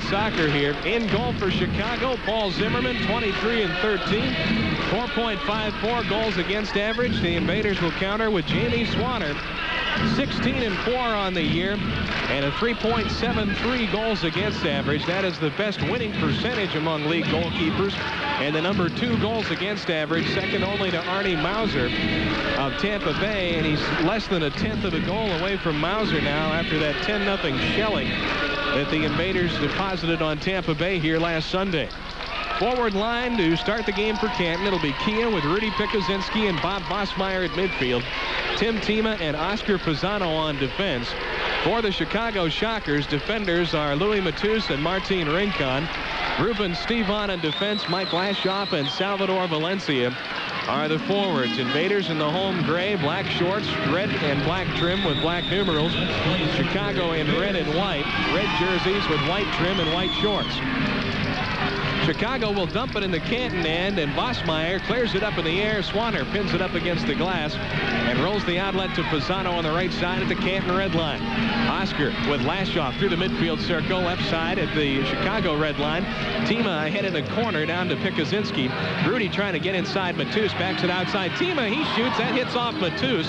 play soccer here. In goal for Chicago, Paul Zimmerman, 23 and 13. 4.54 goals against average. The Invaders will counter with Jamie Swanner. 16 and 4 on the year and a 3.73 goals against average. That is the best winning percentage among league goalkeepers and the number two goals against average, second only to Arnie Mausser of Tampa Bay, and he's less than a tenth of a goal away from Mausser now after that 10-0 shelling that the Invaders deposited on Tampa Bay here last Sunday. Forward line to start the game for Canton. It'll be Kia with Rudy Pikuzinski and Bob Bossmeyer at midfield. Tim Tima and Oscar Pisano on defense. For the Chicago Shockers, defenders are Louis Matus and Martin Rincon. Ruben Stevon in defense, Mike Lashoff and Salvador Valencia are the forwards. Invaders in the home gray, black shorts, red and black trim with black numerals. Chicago in red and white, red jerseys with white trim and white shorts. Chicago will dump it in the Canton end, and Bossmeyer clears it up in the air. Swanner pins it up against the glass and rolls the outlet to Pisano on the right side at the Canton red line. Oscar with Lashoff through the midfield circle, left side at the Chicago red line. Tima ahead in the corner down to Pikuzinski. Rudy trying to get inside Matus, backs it outside. Tima, he shoots, that hits off Matus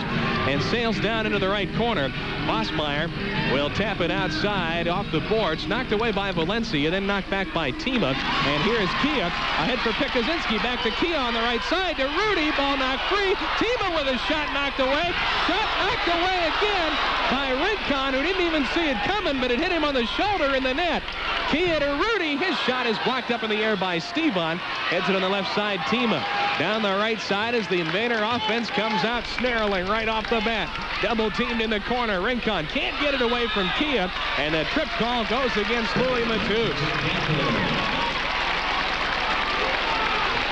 and sails down into the right corner. Bossmeyer will tap it outside off the boards, knocked away by Valencia, then knocked back by Tima. And here is Kia ahead for Pikuzinski. Back to Kia on the right side to Rudy. Ball knocked free. Tima with a shot knocked knocked away. Shot knocked away again by Rincon, who didn't even see it coming, but it hit him on the shoulder in the net. Kia to Rudy. His shot is blocked up in the air by Stevan. Heads it on the left side, Tima. Down the right side as the Invader offense comes out snarling right off the bat. Double teamed in the corner. Rincon can't get it away from Kia, and the trip call goes against Louis Matus.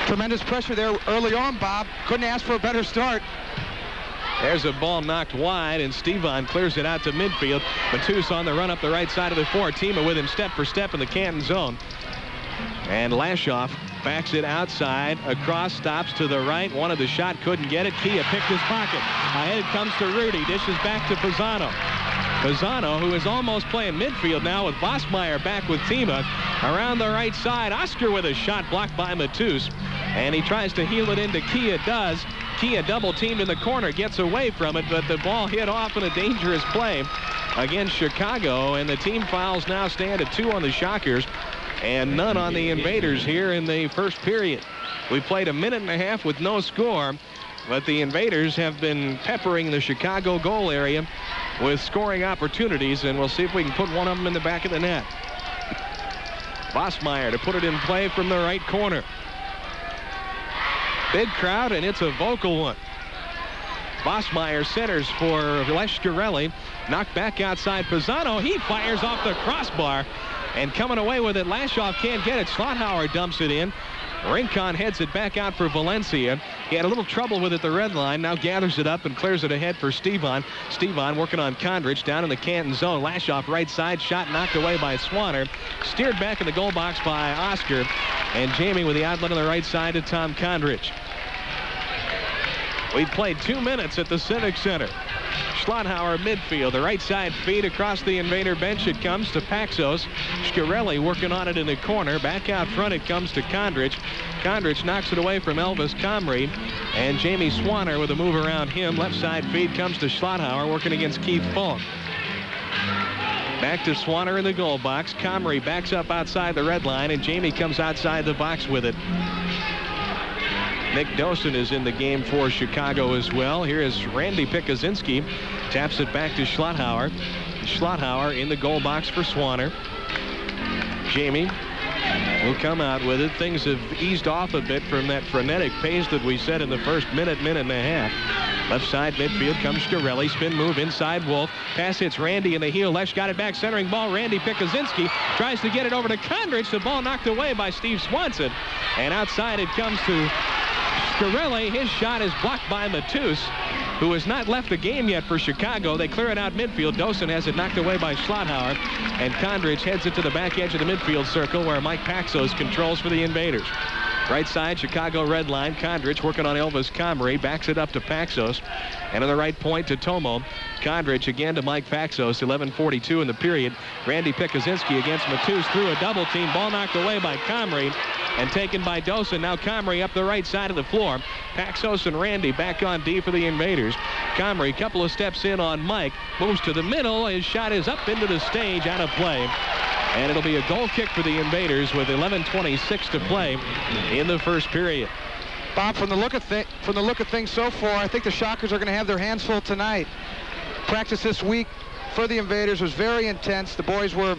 Tremendous pressure there early on, Bob. Couldn't ask for a better start. There's a ball knocked wide, and Stevan clears it out to midfield. Matus on the run up the right side of the four. Tima with him step for step in the Canton zone. And Lashoff backs it outside, across, stops to the right. Wanted the shot, couldn't get it. Kia picked his pocket. Ahead comes to Rudy, dishes back to Pisano. Pisano, who is almost playing midfield now with Bosmeyer back with Tima. Around the right side, Oscar with a shot blocked by Matus. And he tries to heel it into Kia, does. Kia double teamed in the corner, gets away from it, but the ball hit off in a dangerous play against Chicago. And the team fouls now stand at two on the Shockers and none on the Invaders here in the first period. We played a minute and a half with no score, but the Invaders have been peppering the Chicago goal area with scoring opportunities, and we'll see if we can put one of them in the back of the net. Bosmeyer to put it in play from the right corner. Big crowd, and it's a vocal one. Bosmeyer centers for Lesh Shkreli. Knocked back outside Pisano. He fires off the crossbar. And coming away with it, Lashoff can't get it. Schlotthauer dumps it in. Rincon heads it back out for Valencia. He had a little trouble with it the red line. Now gathers it up and clears it ahead for Stevan. Stevan working on Kondrich down in the Canton zone. Lashoff right side. Shot knocked away by Swanner. Steered back in the goal box by Oscar. And Jamie with the outlet on the right side to Tom Kondrich. We played two minutes at the Civic Center. Schlotthauer midfield. The right side feed across the invader bench. It comes to Paxos. Shkreli working on it in the corner. Back out front it comes to Kondrich. Kondrich knocks it away from Elvis Comrie. And Jamie Swanner with a move around him. Left side feed comes to Schlotthauer working against Keith Falk. Back to Swanner in the goal box. Comrie backs up outside the red line, and Jamie comes outside the box with it. Nick Dosen is in the game for Chicago as well. Here is Randy Pikuzinski. Taps it back to Schlotthauer. Schlotthauer in the goal box for Swanner. Jamie will come out with it. Things have eased off a bit from that frenetic pace that we said in the first minute, minute and a half. Left side midfield comes Shkreli. Spin move inside Wolf. Pass hits Randy in the heel. Lesh got it back. Centering ball. Randy Pikuzinski tries to get it over to Kondrich. The ball knocked away by Steve Swanson. And outside it comes to Shkreli, his shot is blocked by Matus, who has not left the game yet for Chicago. They clear it out midfield. Dosen has it knocked away by Schlotthauer, and Kondrich heads it to the back edge of the midfield circle where Mike Paxos controls for the Invaders. Right side, Chicago red line. Kondrich working on Elvis Comrie. Backs it up to Paxos. And on the right point to Tomo. Kondrich again to Mike Paxos. 11.42 in the period. Randy Pikuzinski against Matus through a double team. Ball knocked away by Comrie and taken by Dosen. Now Comrie up the right side of the floor. Paxos and Randy back on D for the Invaders. Comrie, a couple of steps in on Mike. Moves to the middle. His shot is up into the stage, out of play. And it'll be a goal kick for the Invaders with 11.26 to play in the first period. Bob, from the look of from the look of things so far, I think the Shockers are going to have their hands full tonight. Practice this week for the Invaders was very intense. The boys were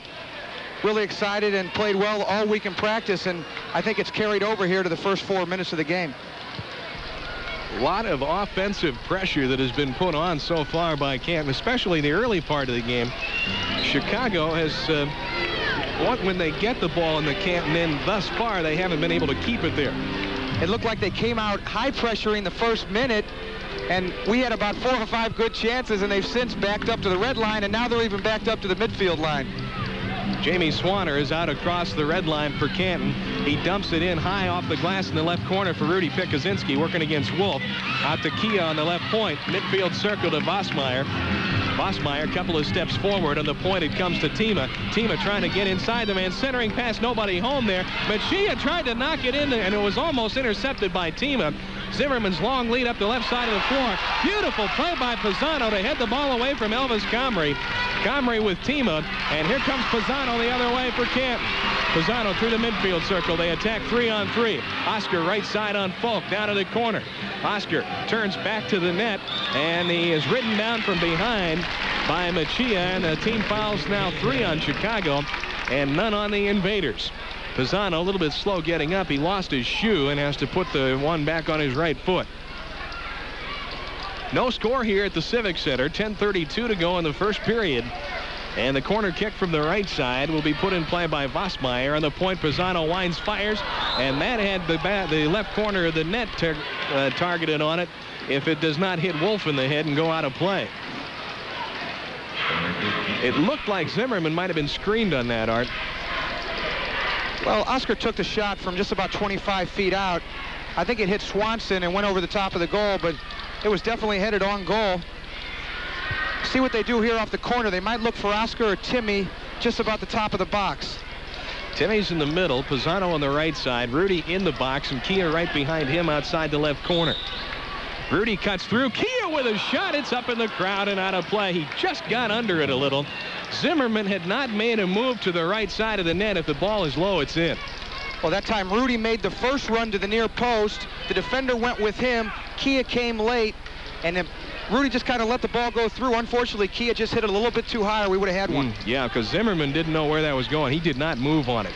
really excited and played well all week in practice, and I think it's carried over here to the first four minutes of the game. A lot of offensive pressure that has been put on so far by Canton, especially the early part of the game. Chicago has uh, when they get the ball in the Canton end, thus far they haven't been able to keep it there. It looked like they came out high pressuring the first minute, and we had about four or five good chances, and they've since backed up to the red line, and now they're even backed up to the midfield line. Jamie Swanner is out across the red line for Canton. He dumps it in high off the glass in the left corner for Rudy Pikuzinski working against Wolf. Out to Kia on the left point. Midfield circle to Bosmeyer. a couple of steps forward. On the point, it comes to Tima. Tima trying to get inside the man, centering past nobody home there. But Shia tried to knock it in, and it was almost intercepted by Tima. Zimmerman's long lead up the left side of the floor. Beautiful play by Pisano to head the ball away from Elvis Comrie. Comrie with Tima, and here comes Pisano the other way for Canton. Pisano through the midfield circle. They attack three on three. Oscar right side on Falk down to the corner. Oscar turns back to the net, and he is ridden down from behind by Machia, and the team fouls now three on Chicago and none on the Invaders. Pisano a little bit slow getting up. He lost his shoe and has to put the one back on his right foot. No score here at the Civic Center. 10.32 to go in the first period. And the corner kick from the right side will be put in play by Vosmeyer. On the point, Pisano winds, fires, and that had the, the left corner of the net tar uh, targeted on it if it does not hit Wolf in the head and go out of play. It looked like Zimmerman might have been screened on that, Art. Well, Oscar took the shot from just about 25 feet out. I think it hit Swanson and went over the top of the goal, but it was definitely headed on goal. See what they do here off the corner. They might look for Oscar or Timmy just about the top of the box. Timmy's in the middle, Pisano on the right side, Rudy in the box, and Kia right behind him outside the left corner. Rudy cuts through. Kia with a shot. It's up in the crowd and out of play. He just got under it a little. Zimmerman had not made a move to the right side of the net. If the ball is low, it's in. Well, that time Rudy made the first run to the near post. The defender went with him. Kia came late, and then Rudy just kind of let the ball go through. Unfortunately, Kia just hit it a little bit too high, or we would have had one. Mm, yeah, because Zimmerman didn't know where that was going. He did not move on it.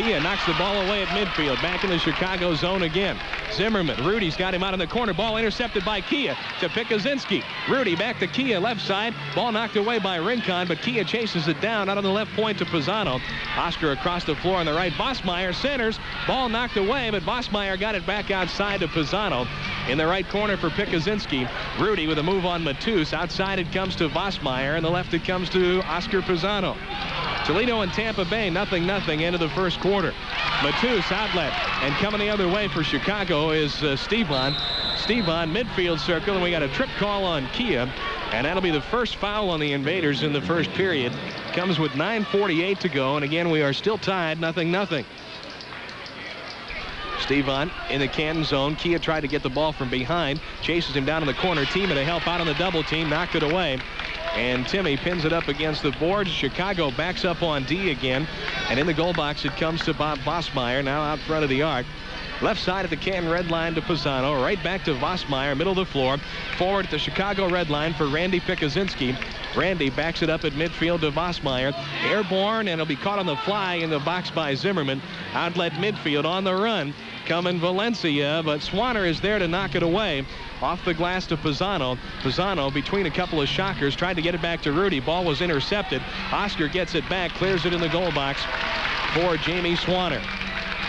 Kia knocks the ball away at midfield. Back in the Chicago zone again. Zimmerman. Rudy's got him out in the corner. Ball intercepted by Kia to Pikuzinski. Rudy back to Kia left side. Ball knocked away by Rincon, but Kia chases it down out on the left point to Pisano. Oscar across the floor on the right. Vosmeyer centers. Ball knocked away, but Vosmeyer got it back outside to Pisano. In the right corner for Pikuzinski. Rudy with a move on Matus. Outside it comes to Vosmeyer, and the left it comes to Oscar Pisano. Toledo and Tampa Bay, nothing, nothing, into the first quarter. Matus outlet, and coming the other way for Chicago is uh, Stevon. Stevon midfield circle, and we got a trip call on Kia, and that'll be the first foul on the Invaders in the first period. Comes with 9.48 to go, and again, we are still tied, nothing, nothing. Stevon in the Canton zone. Kia tried to get the ball from behind. Chases him down in the corner. Team to help out on the double team. Knocked it away. And Timmy pins it up against the board. Chicago backs up on D again. And in the goal box, it comes to Bob Vosmeyer, now out front of the arc. Left side of the Canton red line to Pisano. Right back to Vosmeyer, middle of the floor. Forward at the Chicago red line for Randy Pikuzinski. Randy backs it up at midfield to Vosmeyer. Airborne, and it'll be caught on the fly in the box by Zimmerman. Outlet midfield on the run. Coming Valencia, but Swanner is there to knock it away. Off the glass to Pisano. Pisano between a couple of shockers tried to get it back to Rudy. Ball was intercepted. Oscar gets it back, clears it in the goal box for Jamie Swanner.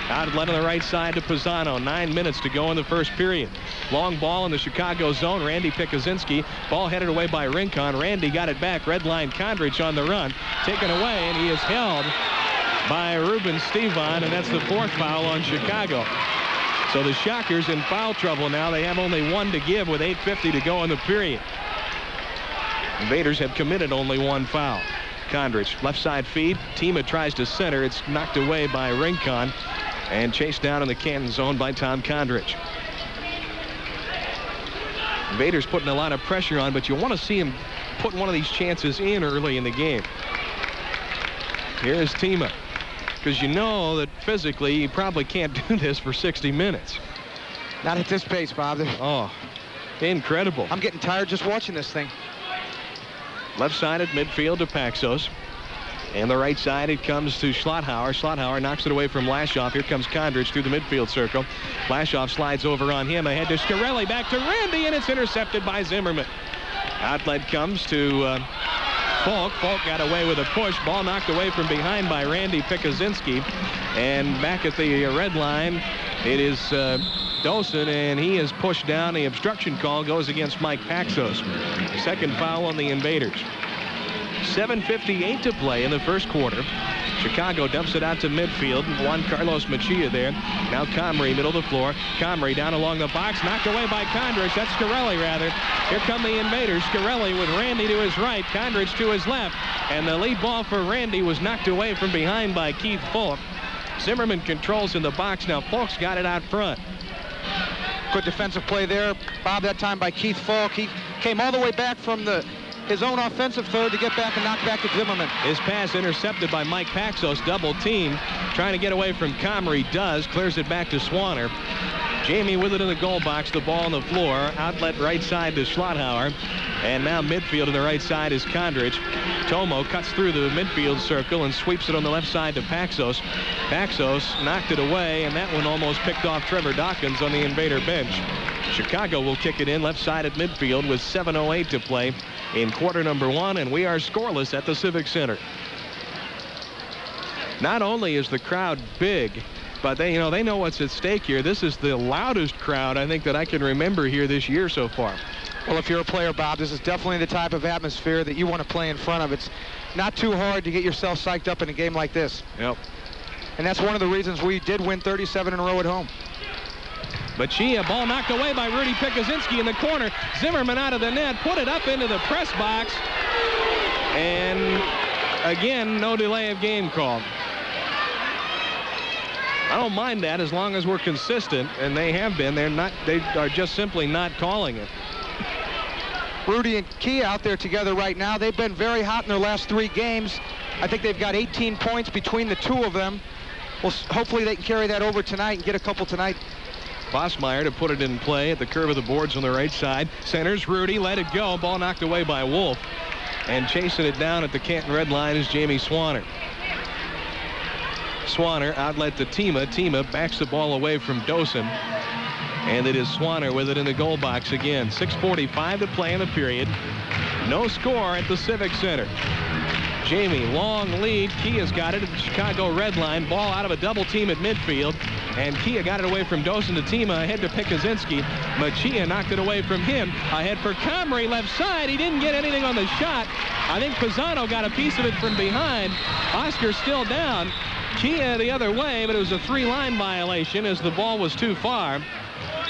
Outlet on the right side to Pisano. Nine minutes to go in the first period. Long ball in the Chicago zone. Randy Pikuzinski. Ball headed away by Rincon. Randy got it back. Red line Kondrich on the run. Taken away, and he is held by Ruben Stevon, and that's the fourth foul on Chicago. So the Shockers in foul trouble now. They have only one to give with 8.50 to go in the period. Invaders have committed only one foul. Kondrich, left side feed. Tima tries to center. It's knocked away by Rincon and chased down in the Canton zone by Tom Kondrich. Invaders putting a lot of pressure on, but you want to see him put one of these chances in early in the game. Here's Tima because you know that physically you probably can't do this for 60 minutes. Not at this pace, Bob. Oh, incredible. I'm getting tired just watching this thing. Left side at midfield to Paxos. And the right side, it comes to Schlotthauer. Schlotthauer knocks it away from Lashoff. Here comes Kondrich through the midfield circle. Lashoff slides over on him. Ahead to Shkreli. Back to Randy, and it's intercepted by Zimmerman. Outlet comes to uh, Falk. Falk got away with a push. Ball knocked away from behind by Randy Pikuzinski. And back at the red line, it is uh, Dosen, and he is pushed down. The obstruction call goes against Mike Paxos. Second foul on the Invaders. 7.58 to play in the first quarter. Chicago dumps it out to midfield. Juan Carlos Machia there. Now Comrie, middle of the floor. Comrie down along the box, knocked away by Kondrich. That's Shkreli, rather. Here come the invaders. Shkreli with Randy to his right, Kondrich to his left. And the lead ball for Randy was knocked away from behind by Keith Falk. Zimmerman controls in the box. Now Falk's got it out front. Good defensive play there. Bob, that time by Keith Falk. He came all the way back from the his own offensive third to get back and knock back to Zimmerman. His pass intercepted by Mike Paxos, double team. Trying to get away from Comrie, does. Clears it back to Swanner. Jamie with it in the goal box, the ball on the floor. Outlet right side to Schlotthauer. And now midfield to the right side is Kondrich. Tomo cuts through the midfield circle and sweeps it on the left side to Paxos. Paxos knocked it away, and that one almost picked off Trevor Dawkins on the invader bench. Chicago will kick it in left side at midfield with 7.08 to play in quarter number one, and we are scoreless at the Civic Center. Not only is the crowd big, but they, you know, they know what's at stake here. This is the loudest crowd I think that I can remember here this year so far. Well, if you're a player, Bob, this is definitely the type of atmosphere that you want to play in front of. It's not too hard to get yourself psyched up in a game like this. Yep. And that's one of the reasons we did win 37 in a row at home. Machia, ball knocked away by Rudy Pikuzinski in the corner. Zimmerman out of the net, put it up into the press box. And again, no delay of game called. I don't mind that as long as we're consistent, and they have been. They're not. They are just simply not calling it. Rudy and Key out there together right now. They've been very hot in their last three games. I think they've got 18 points between the two of them. Well, hopefully they can carry that over tonight and get a couple tonight. Bosmeyer to put it in play at the curve of the boards on the right side. Centers Rudy, let it go. Ball knocked away by Wolf. And chasing it down at the Canton red line is Jamie Swanner. Swanner outlet to Tima. Tima backs the ball away from Dosen. And it is Swanner with it in the goal box again. 6.45 to play in the period. No score at the Civic Center. Jamie, long lead. Kia's got it at the Chicago red line. Ball out of a double team at midfield. And Kia got it away from Dosen to Tima. Ahead to Pikuzinski. Machia knocked it away from him. Ahead for Comrie, left side. He didn't get anything on the shot. I think Pisano got a piece of it from behind. Oscar still down. Kia the other way, but it was a three-line violation as the ball was too far.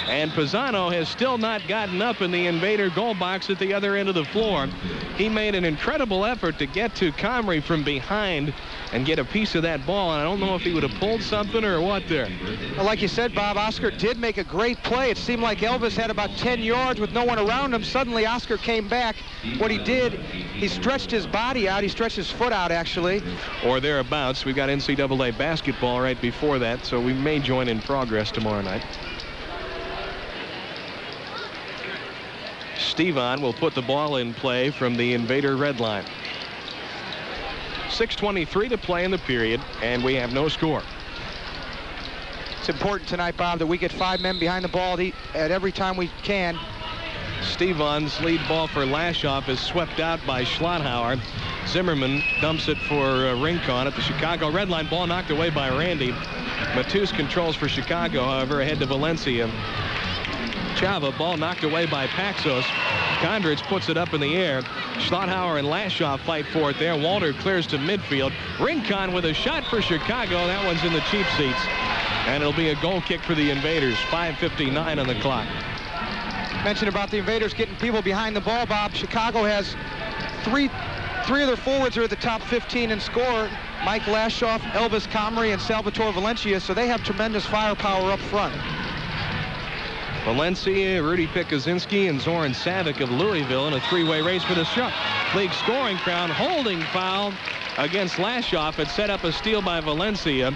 And Pisano has still not gotten up in the invader goal box at the other end of the floor. He made an incredible effort to get to Comrie from behind and get a piece of that ball. And I don't know if he would have pulled something or what there. Well, like you said, Bob, Oscar did make a great play. It seemed like Elvis had about 10 yards with no one around him. Suddenly, Oscar came back. What he did, he stretched his body out. He stretched his foot out, actually. Or thereabouts. We've got NCAA basketball right before that, so we may join in progress tomorrow night. Stevon will put the ball in play from the invader red line. 6.23 to play in the period, and we have no score. It's important tonight, Bob, that we get five men behind the ball at every time we can. Stevon's lead ball for Lashoff is swept out by Schlotthauer. Zimmerman dumps it for uh, Rincon at the Chicago red line. Ball knocked away by Randy. Matus controls for Chicago, however, ahead to Valencia. Chava, ball knocked away by Paxos. Kondrich puts it up in the air. Schlotthauer and Lashoff fight for it there. Walter clears to midfield. Rincon with a shot for Chicago. That one's in the cheap seats. And it'll be a goal kick for the Invaders. 5.59 on the clock. Mentioned about the Invaders getting people behind the ball, Bob. Chicago has three three of their forwards are at the top 15 in score. Mike Lashoff, Elvis Comrie, and Salvatore Valencia, so they have tremendous firepower up front. Valencia, Rudy Pikuzinski, and Zoran Savic of Louisville in a three-way race for the shot. League scoring crown. Holding foul against Lashoff. It set up a steal by Valencia.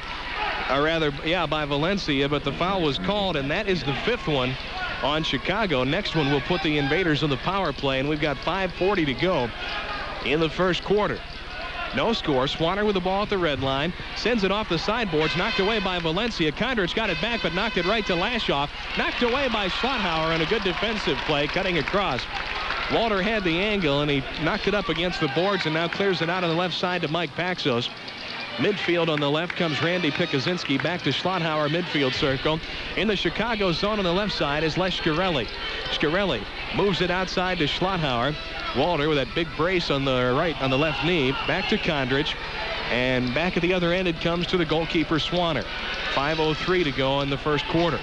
Or rather, yeah, by Valencia, but the foul was called, and that is the fifth one on Chicago. Next one will put the Invaders on the power play, and we've got 5.40 to go in the first quarter. No score. Swanner with the ball at the red line. Sends it off the sideboards. Knocked away by Valencia. Kondrich got it back, but knocked it right to Lashoff. Knocked away by Schlotthauer and a good defensive play, cutting across. Walter had the angle, and he knocked it up against the boards and now clears it out on the left side to Mike Paxos. Midfield on the left comes Randy Pikuzinski back to Schlotthauer midfield circle. In the Chicago zone on the left side is Lesh Shkreli. Shkreli moves it outside to Schlotthauer. Walter with that big brace on the right, on the left knee. Back to Kondrich. And back at the other end, it comes to the goalkeeper, Swanner. 5.03 to go in the first quarter.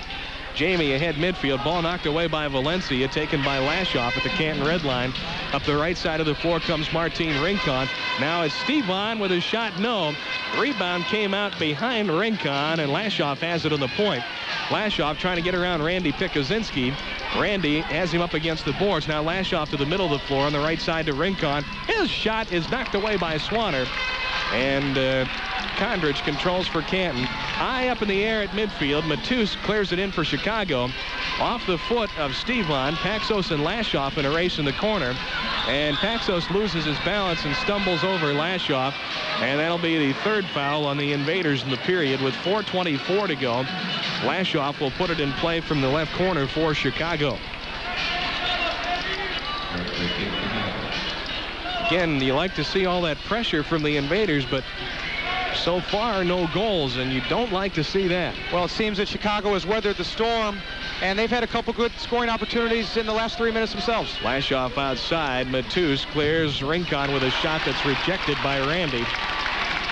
Jamie ahead midfield. Ball knocked away by Valencia, taken by Lashoff at the Canton red line. Up the right side of the floor comes Martin Rincon. Now it's Stevon with a shot. No. Rebound came out behind Rincon, and Lashoff has it on the point. Lashoff trying to get around Randy Pikuzinski. Randy has him up against the boards. Now Lashoff to the middle of the floor on the right side to Rincon. His shot is knocked away by Swanner. And uh, Kondrich controls for Canton. high up in the air at midfield. Matus clears it in for Chicago. Off the foot of Stevon, Paxos and Lashoff in a race in the corner. And Paxos loses his balance and stumbles over Lashoff. And that'll be the third foul on the Invaders in the period with 4.24 to go. Lashoff will put it in play from the left corner for Chicago. Again, you like to see all that pressure from the Invaders, but so far, no goals, and you don't like to see that. Well, it seems that Chicago has weathered the storm, and they've had a couple good scoring opportunities in the last three minutes themselves. Flash off outside. Matus clears Rincon with a shot that's rejected by Randy.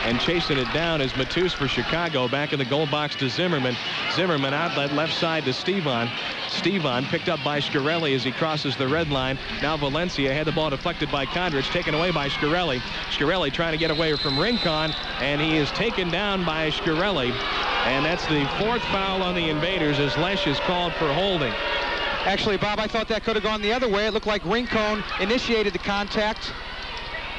And chasing it down is Matus for Chicago. Back in the goal box to Zimmerman. Zimmerman outlet left side to Stevon. Stevon picked up by Shkreli as he crosses the red line. Now Valencia had the ball deflected by Kondrich, taken away by Shkreli. Shkreli trying to get away from Rincon, and he is taken down by Shkreli. And that's the fourth foul on the Invaders as Lesh is called for holding. Actually, Bob, I thought that could have gone the other way. It looked like Rincon initiated the contact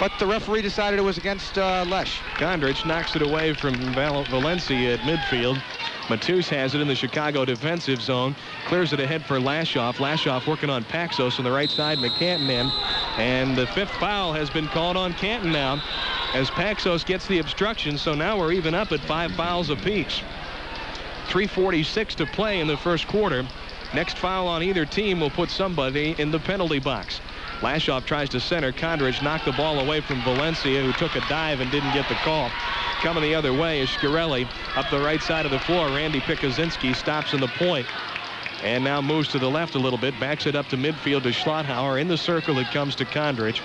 but the referee decided it was against uh, Lesh. Kondrich knocks it away from Val Valencia at midfield. Matus has it in the Chicago defensive zone. Clears it ahead for Lashoff. Lashoff working on Paxos on the right side in the Canton end. And the fifth foul has been called on Canton now as Paxos gets the obstruction. So now we're even up at five fouls apiece. 3.46 to play in the first quarter. Next foul on either team will put somebody in the penalty box. Lashoff tries to center. Kondrich knocked the ball away from Valencia, who took a dive and didn't get the call. Coming the other way is Shkreli up the right side of the floor. Randy Pikuzinski stops in the point and now moves to the left a little bit. Backs it up to midfield to Schlotthauer. In the circle it comes to Kondrich.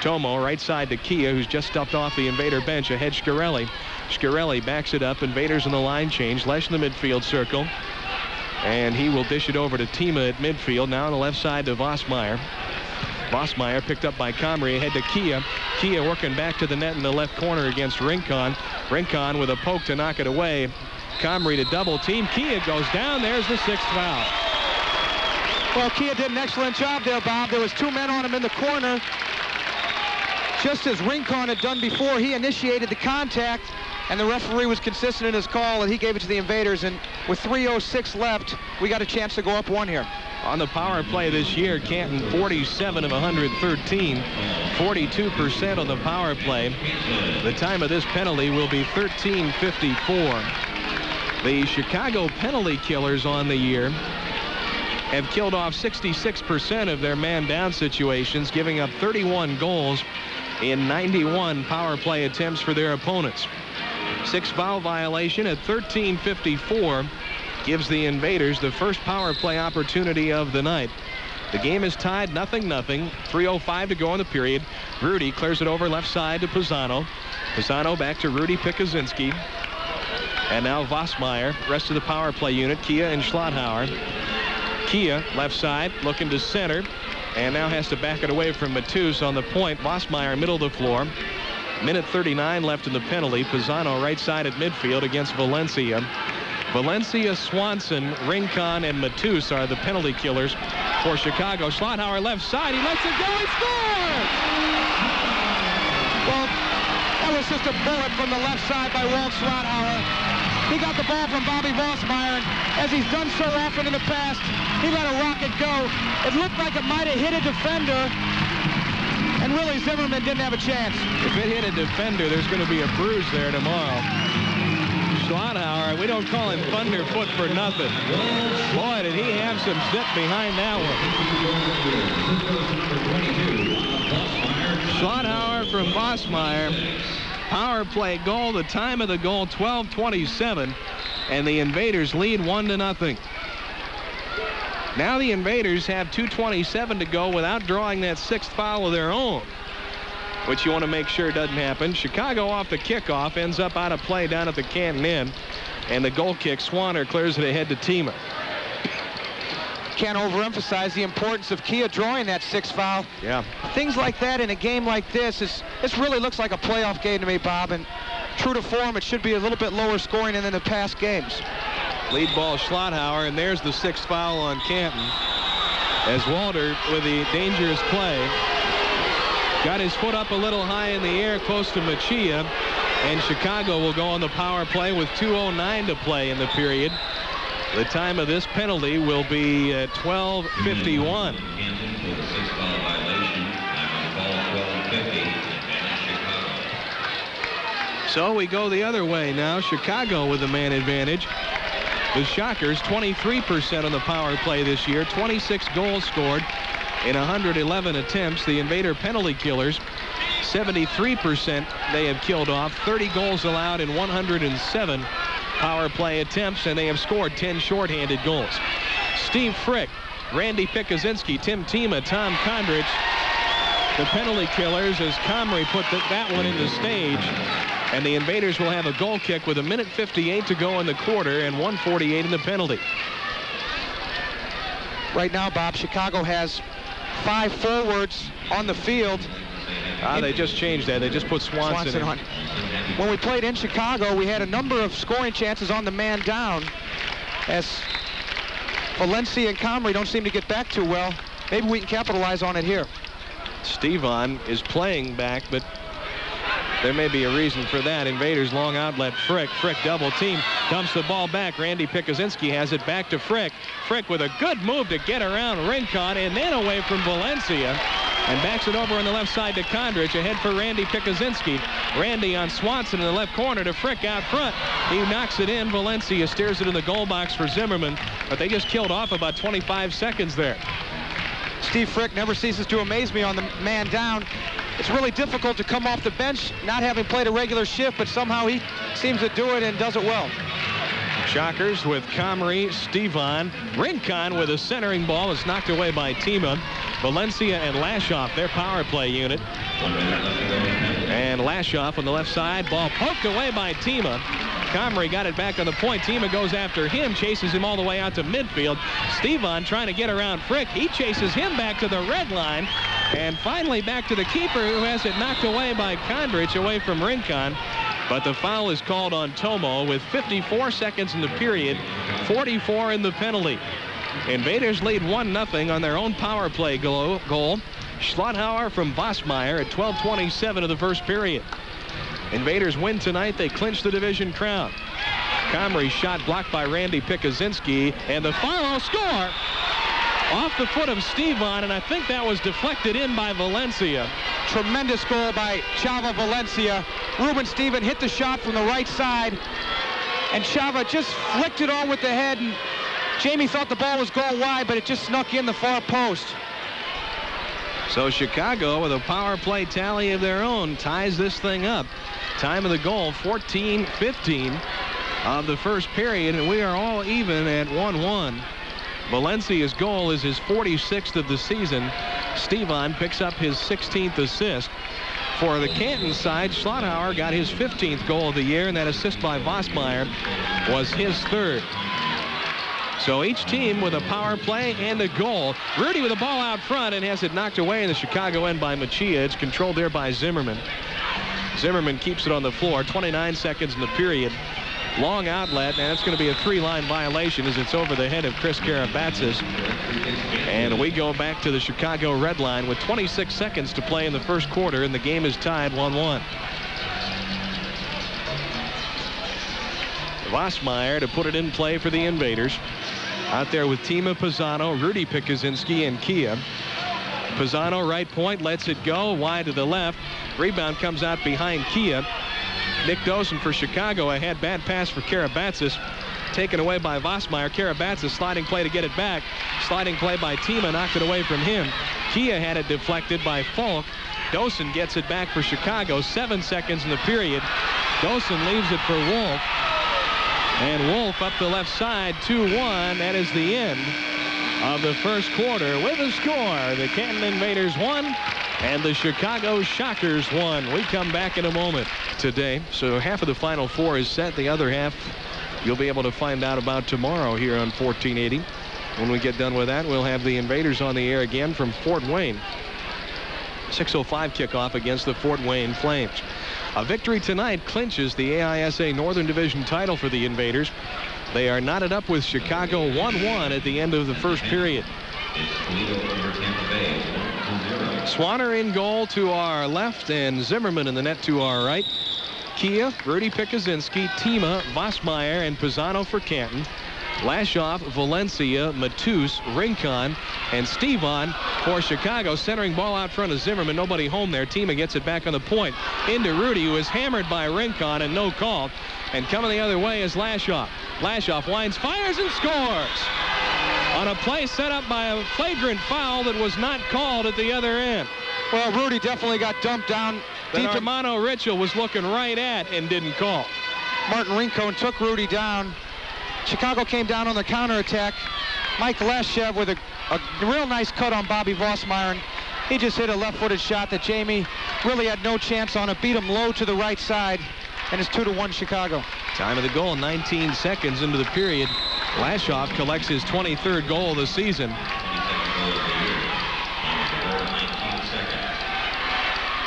Tomo right side to Kia, who's just stepped off the invader bench ahead Shkreli. Shkreli backs it up. Invaders in the line change. Lesh in the midfield circle. And he will dish it over to Tima at midfield. Now on the left side to Vossmeyer. Vossmeyer picked up by Comrie ahead to Kia. Kia working back to the net in the left corner against Rincon. Rincon with a poke to knock it away. Comrie to double team. Kia goes down. There's the sixth foul. Well, Kia did an excellent job there, Bob. There was two men on him in the corner. Just as Rincon had done before, he initiated the contact, and the referee was consistent in his call, and he gave it to the Invaders. And with 3.06 left, we got a chance to go up one here on the power play this year. Canton 47 of 113, 42% on the power play. The time of this penalty will be 13.54. The Chicago penalty killers on the year have killed off 66% of their man down situations, giving up 31 goals in 91 power play attempts for their opponents. Six foul violation at 13.54 gives the Invaders the first power play opportunity of the night. The game is tied nothing nothing. 3.05 to go in the period. Rudy clears it over left side to Pisano. Pisano back to Rudy Pikuzinski. And now Vossmeyer, rest of the power play unit, Kia and Schlotthauer. Kia, left side, looking to center, and now has to back it away from Matus on the point. Vossmeyer, middle of the floor. Minute 39 left in the penalty. Pisano right side at midfield against Valencia. Valencia, Swanson, Rincon, and Matus are the penalty killers for Chicago. Schlotthauer left side. He lets it go. He scores! Well, that was just a bullet from the left side by Walt Schlotthauer. He got the ball from Bobby Vossmeyer, and as he's done so often in the past, he let a rocket go. It looked like it might have hit a defender, and really Zimmerman didn't have a chance. If it hit a defender, there's going to be a bruise there tomorrow. Schlotthauer, we don't call him Thunderfoot for nothing. Boy, did he have some zip behind that one. Schlotthauer from Vossmeyer. Power play goal, the time of the goal, 12-27, and the Invaders lead one to nothing. Now the Invaders have 2.27 to go without drawing that sixth foul of their own which you want to make sure doesn't happen. Chicago off the kickoff ends up out of play down at the Canton end. And the goal kick, Swanner clears it ahead to Tima. Can't overemphasize the importance of Kia drawing that sixth foul. Yeah. Things like that in a game like this, is this really looks like a playoff game to me, Bob. And true to form, it should be a little bit lower scoring than in the past games. Lead ball Schlotthauer, and there's the sixth foul on Canton. As Walter with the dangerous play got his foot up a little high in the air close to Machia. And Chicago will go on the power play with 2.09 to play in the period. The time of this penalty will be at 12.51. So we go the other way now. Chicago with a man advantage. The Shockers 23% on the power play this year. 26 goals scored in 111 attempts. The Invader penalty killers 73% they have killed off. 30 goals allowed in 107 power play attempts, and they have scored 10 shorthanded goals. Steve Frick, Randy Pikuzinski, Tim Tima, Tom Kondrich, the penalty killers as Comrie put the, that one in the stage. And the Invaders will have a goal kick with a minute 58 to go in the quarter and 148 in the penalty. Right now, Bob, Chicago has five forwards on the field. Ah, they just changed that. They just put Swanson, Swanson on. When we played in Chicago, we had a number of scoring chances on the man down as Valencia and Comrie don't seem to get back too well. Maybe we can capitalize on it here. Stevan is playing back, but there may be a reason for that. Invaders long outlet. Frick. Frick double team. Dumps the ball back. Randy Pikuzinski has it back to Frick. Frick with a good move to get around Rincon and then away from Valencia. And backs it over on the left side to Kondrich. Ahead for Randy Pikuzinski. Randy on Swanson in the left corner to Frick out front. He knocks it in. Valencia steers it in the goal box for Zimmerman. But they just killed off about 25 seconds there. Steve Frick never ceases to amaze me on the man down. It's really difficult to come off the bench, not having played a regular shift, but somehow he seems to do it and does it well. Shockers with Comrie, Stevan, Rincon with a centering ball. is knocked away by Tima. Valencia and Lashoff, their power play unit. And Lashoff on the left side. Ball poked away by Tima. Comrie got it back on the point. Tima goes after him, chases him all the way out to midfield. Stevan trying to get around Frick. He chases him back to the red line. And finally back to the keeper who has it knocked away by Kondrich away from Rincon. But the foul is called on Tomo with 54 seconds in the period, 44 in the penalty. Invaders lead 1-0 on their own power play goal. Schlotthauer from Vosmeyer at 12.27 of the first period. Invaders win tonight. They clinch the division crown. Comrie shot blocked by Randy Pikuzinski, and the follow score off the foot of Stevan, and I think that was deflected in by Valencia. Tremendous goal by Chava Valencia. Ruben Steven hit the shot from the right side, and Chava just flicked it on with the head, and Jamie thought the ball was going wide, but it just snuck in the far post. So Chicago, with a power play tally of their own, ties this thing up. Time of the goal, 14-15 of the first period, and we are all even at 1-1. Valencia's goal is his 46th of the season. Stevan picks up his 16th assist. For the Canton side, Schlotthauer got his 15th goal of the year, and that assist by Vosmeyer was his third. So each team with a power play and a goal. Rudy with a ball out front and has it knocked away in the Chicago end by Machia. It's controlled there by Zimmerman. Zimmerman keeps it on the floor. 29 seconds in the period. Long outlet, and it's going to be a three-line violation as it's over the head of Chris Karabatsis. And we go back to the Chicago red line with 26 seconds to play in the first quarter, and the game is tied 1-1. Vosmeyer to put it in play for the Invaders. Out there with Tima Pisano, Rudy Pikuzinski, and Kia. Pisano, right point, lets it go wide to the left. Rebound comes out behind Kia. Nick Dosen for Chicago ahead. Bad pass for Karabatsis. Taken away by Vosmeyer. Karabatsis sliding play to get it back. Sliding play by Tima knocked it away from him. Kia had it deflected by Falk. Dosen gets it back for Chicago. Seven seconds in the period. Dosen leaves it for Wolf. And Wolf up the left side, 2-1. That is the end of the first quarter with a score. The Canton Invaders won and the Chicago Shockers won. We come back in a moment today. So half of the Final Four is set. The other half you'll be able to find out about tomorrow here on 1480. When we get done with that, we'll have the Invaders on the air again from Fort Wayne. 6.05 kickoff against the Fort Wayne Flames. A victory tonight clinches the AISA Northern Division title for the Invaders. They are knotted up with Chicago 1-1 at the end of the first period. Swanner in goal to our left and Zimmerman in the net to our right. Kia, Rudy Pikuzinski, Tima, Vosmeyer, and Pisano for Canton. Lashoff, Valencia, Matus, Rincon, and Stevon for Chicago. Centering ball out front of Zimmerman. Nobody home there. Tima gets it back on the point. Into Rudy, who is hammered by Rincon and no call. And coming the other way is Lashoff. Lashoff winds, fires, and scores on a play set up by a flagrant foul that was not called at the other end. Well, Rudy definitely got dumped down. In- Richel was looking right at and didn't call. Martin Rincon took Rudy down. Chicago came down on the counterattack. Mike Lashoff with a, a real nice cut on Bobby Vossmeyer. He just hit a left-footed shot that Jamie really had no chance on it. Beat him low to the right side. And it's 2 to 1 Chicago. Time of the goal, 19 seconds into the period. Lashoff collects his 23rd goal of the season.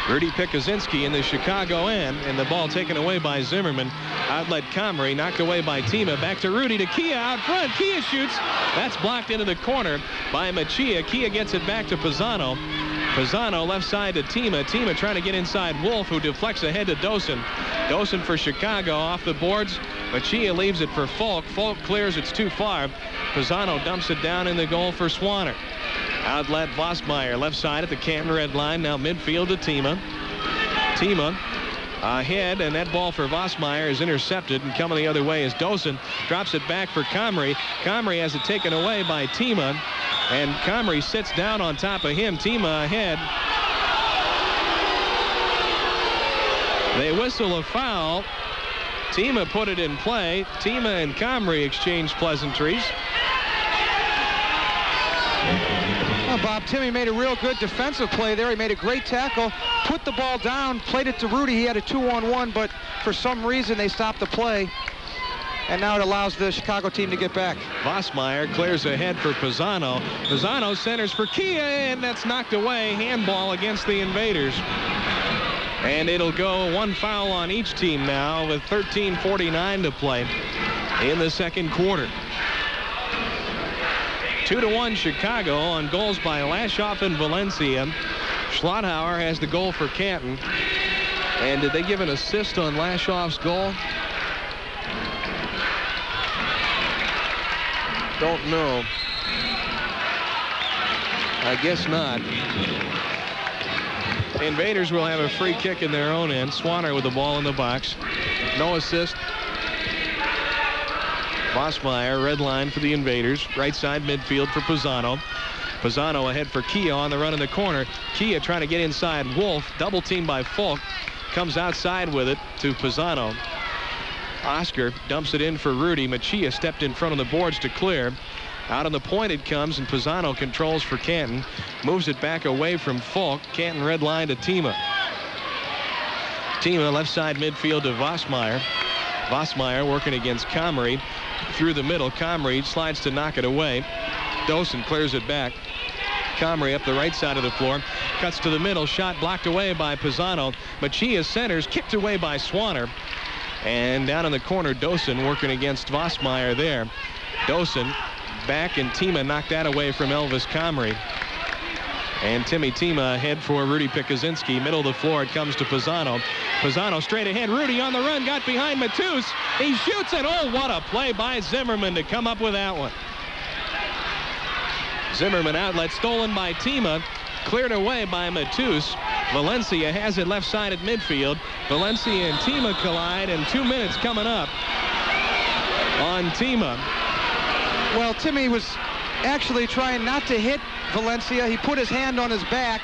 Rudy Pikuzinski in the Chicago end, and the ball taken away by Zimmerman. Outlet Comrie, knocked away by Tima. Back to Rudy to Kia out front. Kia shoots. That's blocked into the corner by Machia. Kia gets it back to Pisano. Pisano left side to Tima. Tima trying to get inside Wolf, who deflects ahead to Dosen. Dosen for Chicago off the boards. Machia leaves it for Falk. Falk clears. It's too far. Pisano dumps it down in the goal for Swanner. Outlet Vosmeyer left side at the Canton red line. Now midfield to Tima. Tima ahead, and that ball for Vosmeyer is intercepted, and coming the other way is Dosen. Drops it back for Comrie. Comrie has it taken away by Tima, and Comrie sits down on top of him. Tima ahead. They whistle a foul. Tima put it in play. Tima and Comrie exchange pleasantries. Bob Timmy made a real good defensive play there. He made a great tackle, put the ball down, played it to Rudy. He had a two-on-one, but for some reason they stopped the play. And now it allows the Chicago team to get back. Vosmeyer clears ahead for Pisano. Pisano centers for Kia, and that's knocked away. Handball against the Invaders. And it'll go one foul on each team now with 13.49 to play in the second quarter. Two to one Chicago on goals by Lashoff and Valencia. Schlotthauer has the goal for Canton. And did they give an assist on Lashoff's goal? Don't know. I guess not. Invaders will have a free kick in their own end. Swanner with the ball in the box. No assist. Vosmeyer, red line for the Invaders. Right side midfield for Pisano. Pisano ahead for Kia on the run in the corner. Kia trying to get inside Wolf. Double team by Falk. Comes outside with it to Pisano. Oscar dumps it in for Rudy. Machia stepped in front of the boards to clear. Out on the point it comes, and Pisano controls for Canton. Moves it back away from Falk. Canton red line to Tima. Tima left side midfield to Vosmeyer. Vosmeyer working against Comrie. Through the middle, Comrie slides to knock it away. Dosen clears it back. Comrie up the right side of the floor. Cuts to the middle. Shot blocked away by Pisano. Machia centers. Kicked away by Swanner. And down in the corner, Dosen working against Vosmeyer there. Dosen back and Tima knocked that away from Elvis Comrie. And Timmy Tima ahead for Rudy Pikuzinski. Middle of the floor, it comes to Pisano. Pisano straight ahead. Rudy on the run, got behind Matus. He shoots it. Oh, what a play by Zimmerman to come up with that one. Zimmerman outlet stolen by Tima. Cleared away by Matus. Valencia has it left side at midfield. Valencia and Tima collide, and two minutes coming up on Tima. Well, Timmy was actually trying not to hit Valencia. He put his hand on his back.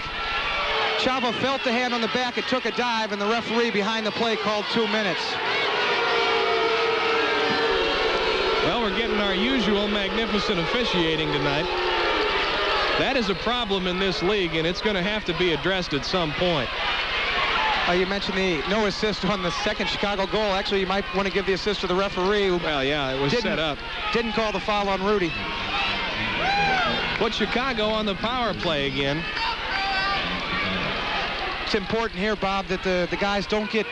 Chava felt the hand on the back. It took a dive, and the referee behind the play called two minutes. Well, we're getting our usual magnificent officiating tonight. That is a problem in this league, and it's going to have to be addressed at some point. Uh, you mentioned the no assist on the second Chicago goal. Actually, you might want to give the assist to the referee. Well, yeah, it was set up. Didn't call the foul on Rudy. Put Chicago on the power play again. It's important here, Bob, that the, the guys don't get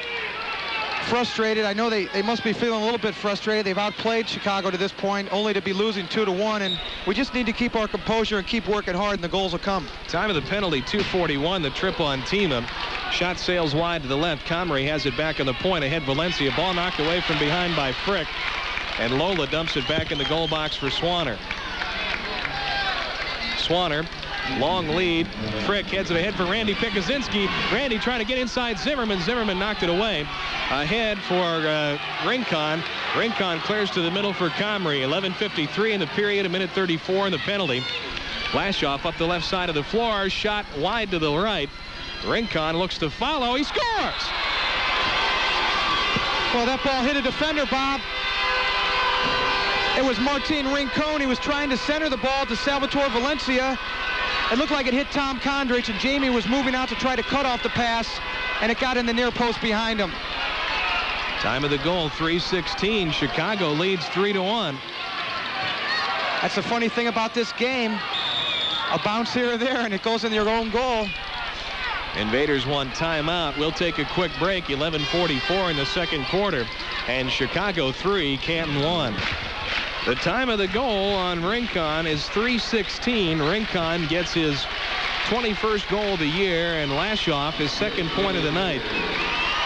frustrated. I know they, they must be feeling a little bit frustrated. They've outplayed Chicago to this point, only to be losing 2 to one. And we just need to keep our composure and keep working hard, and the goals will come. Time of the penalty, 241. The trip on Tima. Shot sails wide to the left. Comrie has it back on the point. Ahead Valencia. Ball knocked away from behind by Frick. And Lola dumps it back in the goal box for Swanner. Swanner Long lead. Frick heads it ahead for Randy Pikuzinski. Randy trying to get inside Zimmerman. Zimmerman knocked it away. Ahead for uh, Rincon. Rincon clears to the middle for Comrie. 11.53 in the period, a minute 34 in the penalty. Lashoff up the left side of the floor. Shot wide to the right. Rincon looks to follow. He scores! Well, that ball hit a defender, Bob. It was Martin Rincon. He was trying to center the ball to Salvatore Valencia. It looked like it hit Tom Kondrich, and Jamie was moving out to try to cut off the pass, and it got in the near post behind him. Time of the goal, 3.16. Chicago leads 3 to 1. That's the funny thing about this game. A bounce here or there, and it goes in your own goal. Invaders one timeout. We'll take a quick break. 11.44 in the second quarter. And Chicago 3, Canton 1. The time of the goal on Rincon is 3.16. Rincon gets his 21st goal of the year, and Lashoff his second point of the night.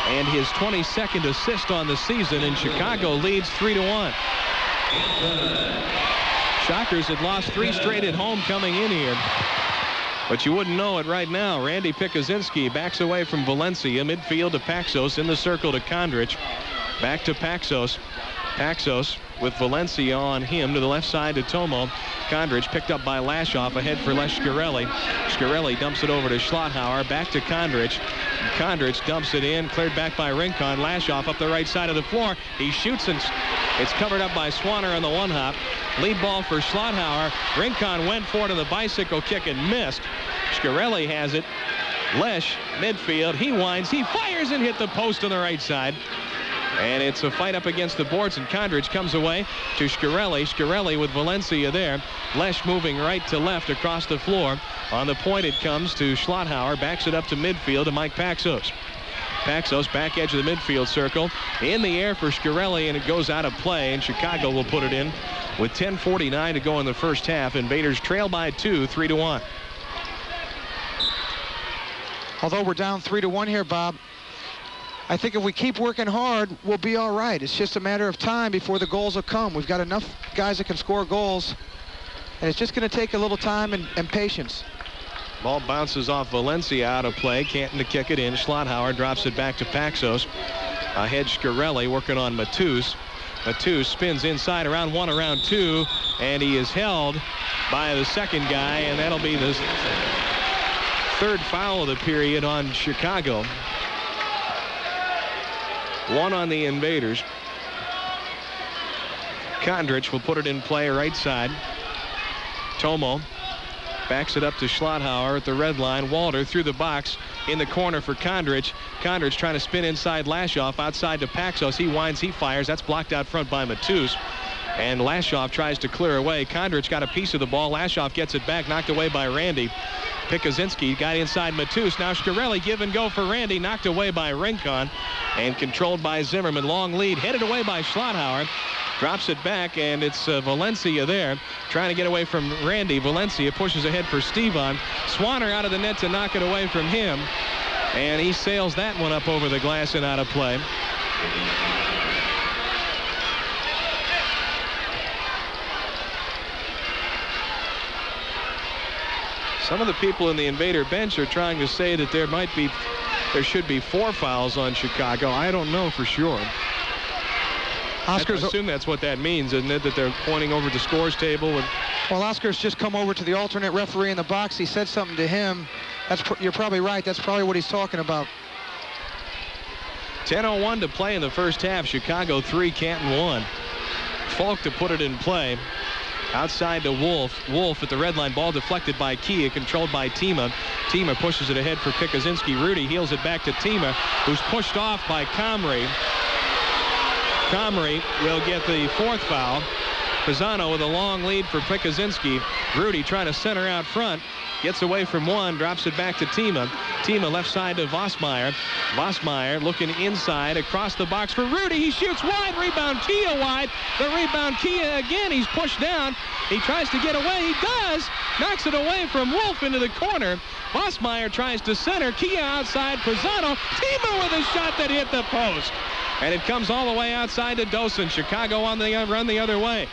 And his 22nd assist on the season, and Chicago leads 3 to 1. Shockers had lost three straight at home coming in here. But you wouldn't know it right now. Randy Pikuzinski backs away from Valencia. Midfield to Paxos. In the circle to Kondrich. Back to Paxos. Paxos with Valencia on him to the left side to Tomo. Kondrich picked up by Lashoff ahead for Les Shkreli. Dumps it over to Schlotthauer. Back to Kondrich. Kondrich dumps it in. Cleared back by Rincon. Lashoff up the right side of the floor. He shoots and it's covered up by Swanner on the one hop. Lead ball for Schlotthauer. Rincon went for it on the bicycle kick and missed. Shkreli has it. Lesh, midfield. He winds. He fires and hit the post on the right side. And it's a fight up against the boards, and Kondrich comes away to Shkreli. Shkreli with Valencia there. Lesh moving right to left across the floor. On the point, it comes to Schlotthauer. Backs it up to midfield to Mike Paxos. Paxos back edge of the midfield circle. In the air for Shkreli, and it goes out of play, and Chicago will put it in with 10.49 to go in the first half. Invaders trail by two, 3 to 1. Although we're down 3 to 1 here, Bob, I think if we keep working hard, we'll be all right. It's just a matter of time before the goals will come. We've got enough guys that can score goals, and it's just going to take a little time and, and, patience. Ball bounces off Valencia out of play. Canton to kick it in. Schlotthauer drops it back to Paxos. Ahead Shkreli working on Matus. Matus spins inside around one, around two, and he is held by the second guy, and that'll be the third foul of the period on Chicago. One on the invaders. Kondrich will put it in play right side. Tomo backs it up to Schlotthauer at the red line. Walter through the box in the corner for Kondrich. Kondrich trying to spin inside Lashoff outside to Paxos. He winds, he fires. That's blocked out front by Matus. And Lashoff tries to clear away. Kondrich got a piece of the ball. Lashoff gets it back, knocked away by Randy. Pikuzinski got inside Matus. Now Shkreli give and go for Randy, knocked away by Rincon and controlled by Zimmerman. Long lead, headed away by Schlotthauer. Drops it back, and it's uh, Valencia there trying to get away from Randy. Valencia pushes ahead for Stevon. Swanner out of the net to knock it away from him. And he sails that one up over the glass and out of play. Some of the people in the Invader bench are trying to say that there might be, there should be four fouls on Chicago. I don't know for sure. Oscar's I assume that's what that means, isn't it? That they're pointing over the scores table. And well, Oscar's just come over to the alternate referee in the box. He said something to him. That's you're probably right. That's probably what he's talking about. 10:01 to play in the first half. Chicago three, Canton one. Falk to put it in play. Outside to Wolf. Wolf at the red line. Ball deflected by Kia, controlled by Tima. Tima pushes it ahead for Pikuzinski. Rudy heels it back to Tima, who's pushed off by Comrie. Comrie will get the fourth foul. Pisano with a long lead for Pikuzinski. Rudy trying to center out front. Gets away from one, drops it back to Tima. Tima left side to Vossmeyer. Vossmeyer looking inside across the box for Rudy. He shoots wide. Rebound Kia wide. The rebound Kia again. He's pushed down. He tries to get away. He does. Knocks it away from Wolf into the corner. Vossmeyer tries to center. Kia outside. Pisano. Tima with a shot that hit the post. And it comes all the way outside to Dosen. Chicago on the run the other way.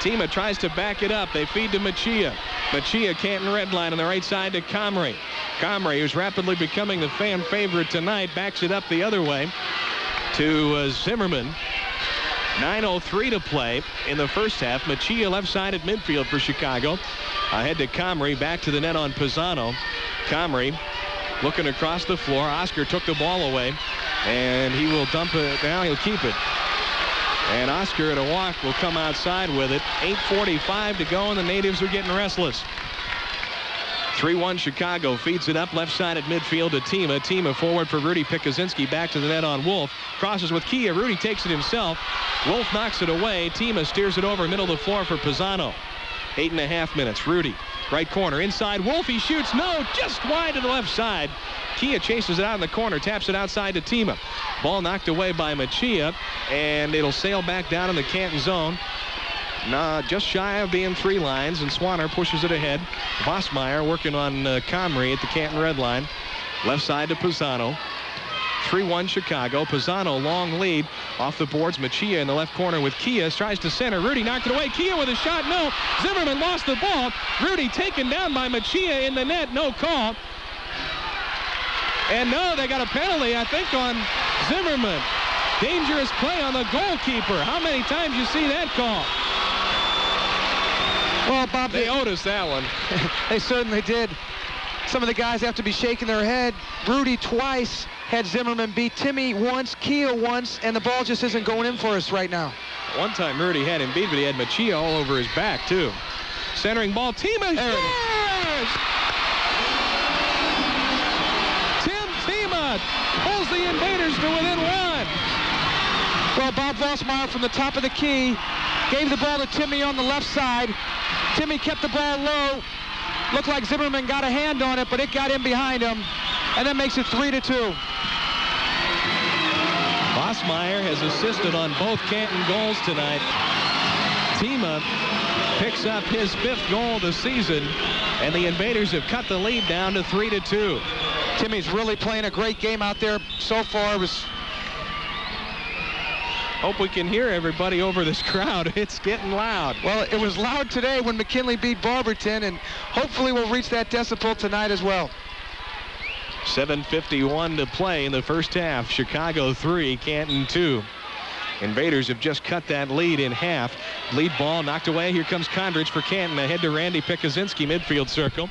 Tima tries to back it up. They feed to Machia. Machia Canton red line on the right side to Comrie. Comrie, who's rapidly becoming the fan favorite tonight, backs it up the other way to uh, Zimmerman. 9.03 to play in the first half. Machia left side at midfield for Chicago. Ahead to Comrie, back to the net on Pisano. Comrie looking across the floor. Oscar took the ball away, and he will dump it. Now he'll keep it. And Oscar at a walk will come outside with it. 8.45 to go, and the natives are getting restless. 3-1 Chicago feeds it up left side at midfield to Tima. Tima forward for Rudy Pikuzinski. Back to the net on Wolf. Crosses with Kia. Rudy takes it himself. Wolf knocks it away. Tima steers it over middle of the floor for Pisano. Eight and a half minutes. Rudy, right corner, inside. Wolf, he shoots. No, just wide to the left side. Kia chases it out in the corner, taps it outside to Tima. Ball knocked away by Machia, and it'll sail back down in the Canton zone. Nah, just shy of being three lines, and Swanner pushes it ahead. Vossmeyer working on uh, Comrie at the Canton red line. Left side to Pisano. 3-1 Chicago. Pisano long lead off the boards. Machia in the left corner with Kia. Tries to center. Rudy knocked it away. Kia with a shot. No. Zimmerman lost the ball. Rudy taken down by Machia in the net. No call. And no, they got a penalty, I think, on Zimmerman. Dangerous play on the goalkeeper. How many times you see that call? Well, Bob, they owed us that one. they certainly did. Some of the guys have to be shaking their head. Rudy twice had Zimmerman beat Timmy once, Kia once, and the ball just isn't going in for us right now. One time Rudy had him beat, but he had Machia all over his back, too. Centering ball, Tima scores! Tim Tima pulls the Invaders to within. Well, Bob Vossmeyer from the top of the key gave the ball to Timmy on the left side. Timmy kept the ball low. Looked like Zimmerman got a hand on it, but it got in behind him. And that makes it 3 to 2. Vossmeyer has assisted on both Canton goals tonight. Tima picks up his fifth goal of the season, and the Invaders have cut the lead down to 3 to 2. Timmy's really playing a great game out there so far. It was Hope we can hear everybody over this crowd. It's getting loud. Well, it was loud today when McKinley beat Barberton, and hopefully we'll reach that decibel tonight as well. 7.51 to play in the first half. Chicago 3, Canton 2. Invaders have just cut that lead in half. Lead ball knocked away. Here comes Kondrich for Canton. Ahead to Randy Pikuzinski, midfield circle.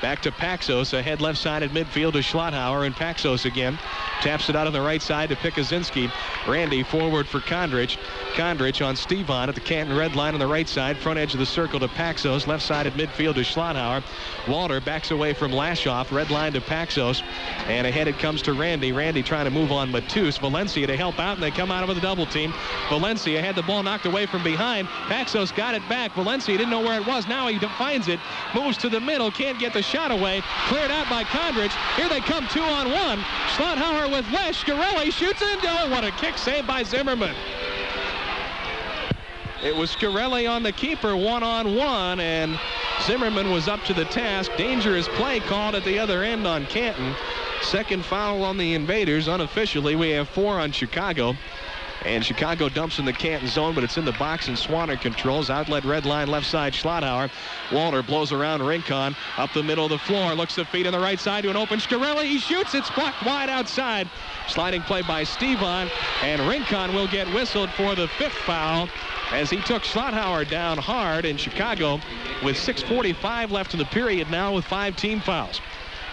Back to Paxos, ahead left side at midfield to Schlotthauer and Paxos again. Taps it out on the right side to Pikuzinski. Randy forward for Kondrich. Kondrich on Stevon at the Canton red line on the right side. Front edge of the circle to Paxos. Left side at midfield to Schlotthauer. Walter backs away from Lashoff. Red line to Paxos. And ahead it comes to Randy. Randy trying to move on Matus. Valencia to help out, and they come out with a double team. Valencia had the ball knocked away from behind. Paxos got it back. Valencia didn't know where it was. Now he finds it. Moves to the middle. Can't get the shot away. Cleared out by Kondrich. Here they come two on one. Schlotthauer with Lesh. Shkreli shoots into it. What a kick save by Zimmerman. It was Shkreli on the keeper one-on-one, and Zimmerman was up to the task. Dangerous play called at the other end on Canton. Second foul on the Invaders. Unofficially, we have four on Chicago. And Chicago dumps in the Canton zone, but it's in the box, and Swanner controls. Outlet red line, left side, Schlotthauer. Walter blows around Rincon, up the middle of the floor, looks the feet on the right side to an open Shkreli. He shoots, it's blocked wide outside. Sliding play by Stevon, and Rincon will get whistled for the fifth foul as he took Schlotthauer down hard in Chicago with 6.45 left in the period now with five team fouls.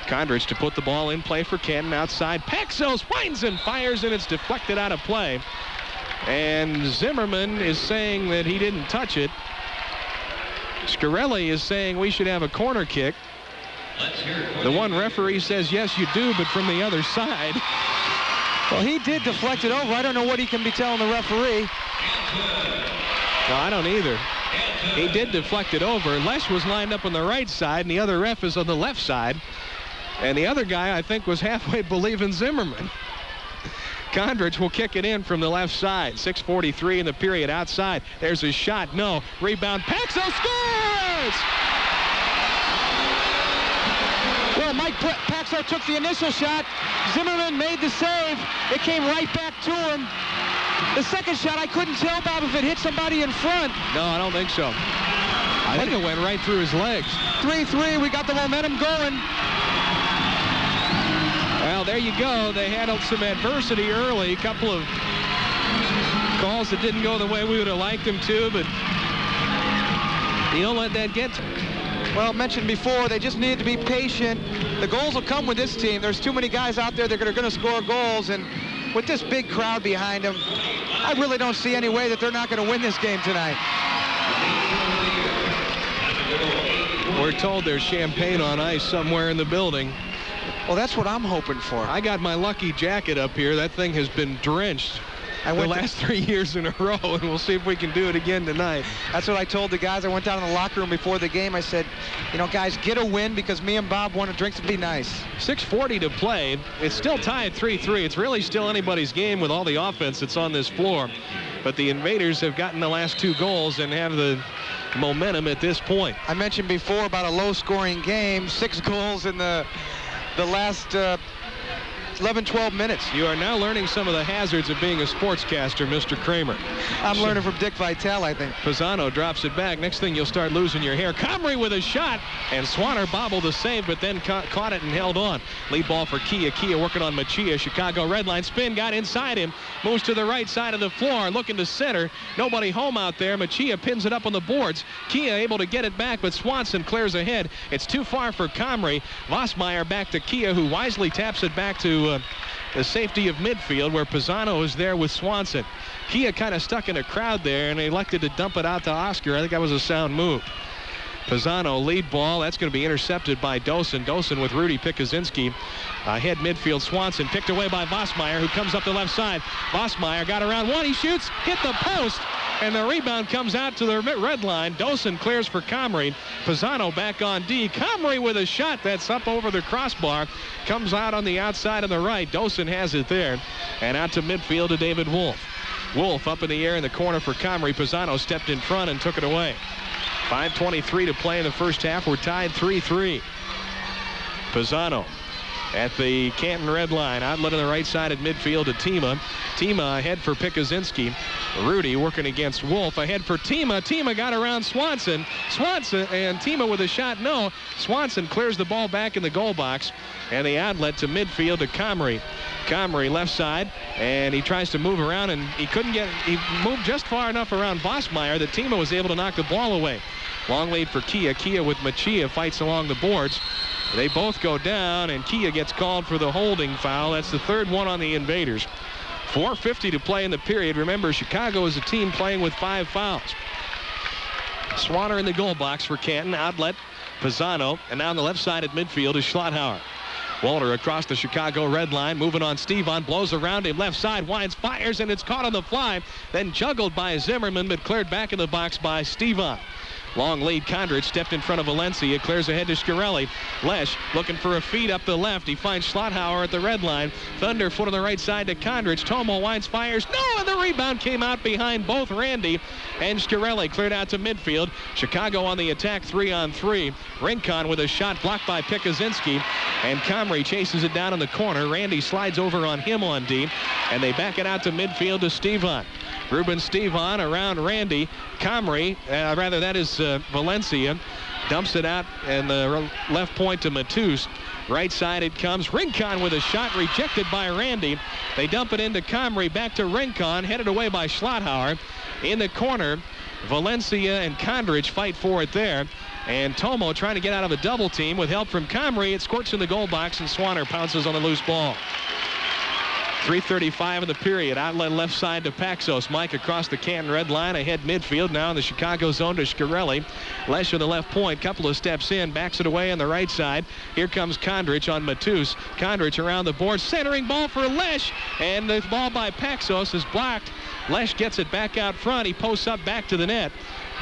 Kondrich to put the ball in play for Canton outside. Paxos winds and fires, and it's deflected out of play. And Zimmerman is saying that he didn't touch it. Shkreli is saying we should have a corner kick. The one referee says, yes, you do, but from the other side. Well, he did deflect it over. I don't know what he can be telling the referee. No, I don't either. He did deflect it over. Lesh was lined up on the right side, and the other ref is on the left side. And the other guy, I think, was halfway believing Zimmerman. Kondrich will kick it in from the left side. 6.43 in the period outside. There's a shot. No. Rebound. Paxo scores! Well, Mike Paxo took the initial shot. Zimmerman made the save. It came right back to him. The second shot, I couldn't tell, Bob, if it hit somebody in front. No, I don't think so. I think it went right through his legs. 3-3, we got the momentum going. Well, there you go. They handled some adversity early. A couple of calls that didn't go the way we would have liked them to, but you don't let that get to well, mentioned before, they just needed to be patient. The goals will come with this team. There's too many guys out there that are going to score goals, and with this big crowd behind them, I really don't see any way that they're not going to win this game tonight. We're told there's champagne on ice somewhere in the building. Well, that's what I'm hoping for. I got my lucky jacket up here. That thing has been drenched I the last three years in a row, and we'll see if we can do it again tonight. That's what I told the guys. I went down in the locker room before the game. I said, you know, guys, get a win because me and Bob want to drink to be nice. 6.40 to play. It's still tied 3-3. It's really still anybody's game with all the offense that's on this floor. But the Invaders have gotten the last two goals and have the momentum at this point. I mentioned before about a low-scoring game, six goals in the the last uh, 11, 12 minutes. You are now learning some of the hazards of being a sportscaster, Mr. Kramer. I'm learning from Dick Vitale, I think. Pisano drops it back. Next thing you'll start losing your hair. Comrie with a shot, and Swanner bobbled the save, but then ca caught it and held on. Lead ball for Kia. Kia working on Machia. Chicago red line spin, got inside him. Moves to the right side of the floor, looking to center. Nobody home out there. Machia pins it up on the boards. Kia able to get it back, but Swanson clears ahead. It's too far for Comrie. Vossmeyer back to Kia, who wisely taps it back to uh, the safety of midfield where Pisano is there with Swanson. Kia kind of stuck in a crowd there and elected to dump it out to Oscar. I think that was a sound move. Pisano lead ball. That's going to be intercepted by Dosen. Dosen with Rudy Pikuzinski. Ahead uh, midfield. Swanson picked away by Vossmeyer, who comes up the left side. Vossmeyer got around one. He shoots, hit the post, and the rebound comes out to the red line. Dosen clears for Comrie. Pisano back on D. Comrie with a shot that's up over the crossbar. Comes out on the outside on the right. Dosen has it there. And out to midfield to David Wolf. Wolf up in the air in the corner for Comrie. Pisano stepped in front and took it away. 5.23 to play in the first half. We're tied 3-3. Pisano at the Canton red line. Outlet on the right side at midfield to Tima. Tima ahead for Pikuzinski. Rudy working against Wolf. Ahead for Tima. Tima got around Swanson. Swanson and Tima with a shot. No. Swanson clears the ball back in the goal box. And the outlet to midfield to Comrie. Comrie left side. And he tries to move around and he couldn't get, he moved just far enough around Vossmeyer that Tima was able to knock the ball away. Long lead for Kia. Kia with Machia fights along the boards. They both go down, and Kia gets called for the holding foul. That's the third one on the Invaders. 4.50 to play in the period. Remember, Chicago is a team playing with five fouls. Swanner in the goal box for Canton. Outlet, Pisano. And now on the left side at midfield is Schlotthauer. Walter across the Chicago red line, moving on Stevon, blows around him left side, winds, fires, and it's caught on the fly. Then juggled by Zimmerman, but cleared back in the box by Stevon. Long lead. Kondrich stepped in front of Valencia. It clears ahead to Shkreli. Lesh looking for a feed up the left. He finds Schlotthauer at the red line. Thunder foot on the right side to Kondrich. Tomo winds, fires. No, and the rebound came out behind both Randy and Shkreli. Cleared out to midfield. Chicago on the attack, three on three. Rincon with a shot blocked by Pikuzinski. And Comrie chases it down in the corner. Randy slides over on him on D. And they back it out to midfield to Stevon. Ruben Stevon around Randy. Comrie, uh, rather that is uh, Valencia, dumps it out and the left point to Matus. Right side it comes. Rincon with a shot rejected by Randy. They dump it into Comrie. Back to Rincon. Headed away by Schlotthauer. In the corner, Valencia and Kondrich fight for it there. And Tomo trying to get out of a double team with help from Comrie. It squirts in the goal box and Swanner pounces on the loose ball. 3.35 in the period. Outlet left side to Paxos. Mike across the Canton red line. Ahead midfield. Now in the Chicago zone to Shkreli. Lesh on the left point. Couple of steps in. Backs it away on the right side. Here comes Kondrich on Matus. Kondrich around the board. Centering ball for Lesh. And the ball by Paxos is blocked. Lesh gets it back out front. He posts up back to the net.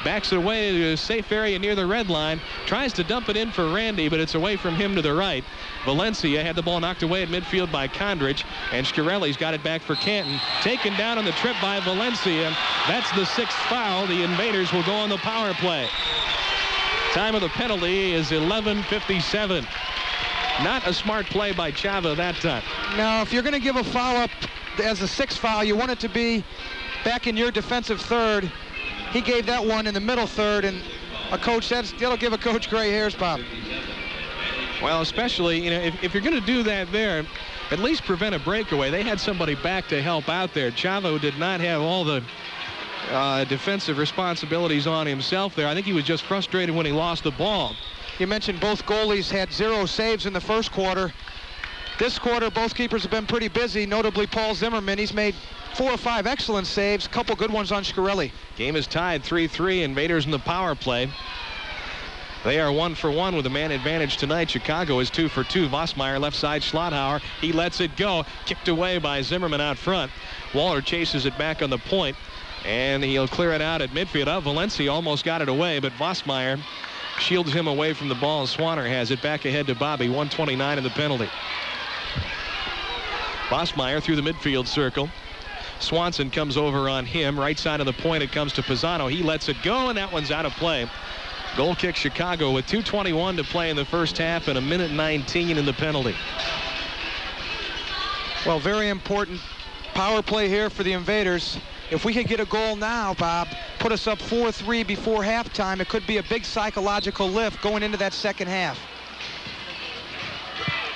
Backs it away to a safe area near the red line, tries to dump it in for Randy, but it's away from him to the right. Valencia had the ball knocked away at midfield by Kondrich, and Shkreli's got it back for Canton. Taken down on the trip by Valencia. That's the sixth foul. The Invaders will go on the power play. Time of the penalty is 11.57. Not a smart play by Chava that time. Now, if you're going to give a foul up as a sixth foul, you want it to be back in your defensive third. He gave that one in the middle third, and a coach, that's, that'll give a coach gray hairs, Bob. Well, especially, you know, if, if you're going to do that there, at least prevent a breakaway. They had somebody back to help out there. Chavo did not have all the uh, defensive responsibilities on himself there. I think he was just frustrated when he lost the ball. You mentioned both goalies had zero saves in the first quarter. This quarter, both keepers have been pretty busy, notably Paul Zimmerman. He's made four or five excellent saves, a couple good ones on Shkreli. Game is tied 3-3, Invaders in the power play. They are one for one with a man advantage tonight. Chicago is two for two. Vossmeyer left side Schlotthauer. He lets it go. Kicked away by Zimmerman out front. Waller chases it back on the point, and he'll clear it out at midfield. Oh, Valencia almost got it away, but Vossmeyer shields him away from the ball. Swanner has it back ahead to Bobby. 129 in the penalty. Vossmeyer through the midfield circle. Swanson comes over on him. Right side of the point, it comes to Pisano. He lets it go, and that one's out of play. Goal kick Chicago with 2.21 to play in the first half and a minute 19 in the penalty. Well, very important power play here for the Invaders. If we could get a goal now, Bob, put us up 4-3 before halftime, it could be a big psychological lift going into that second half.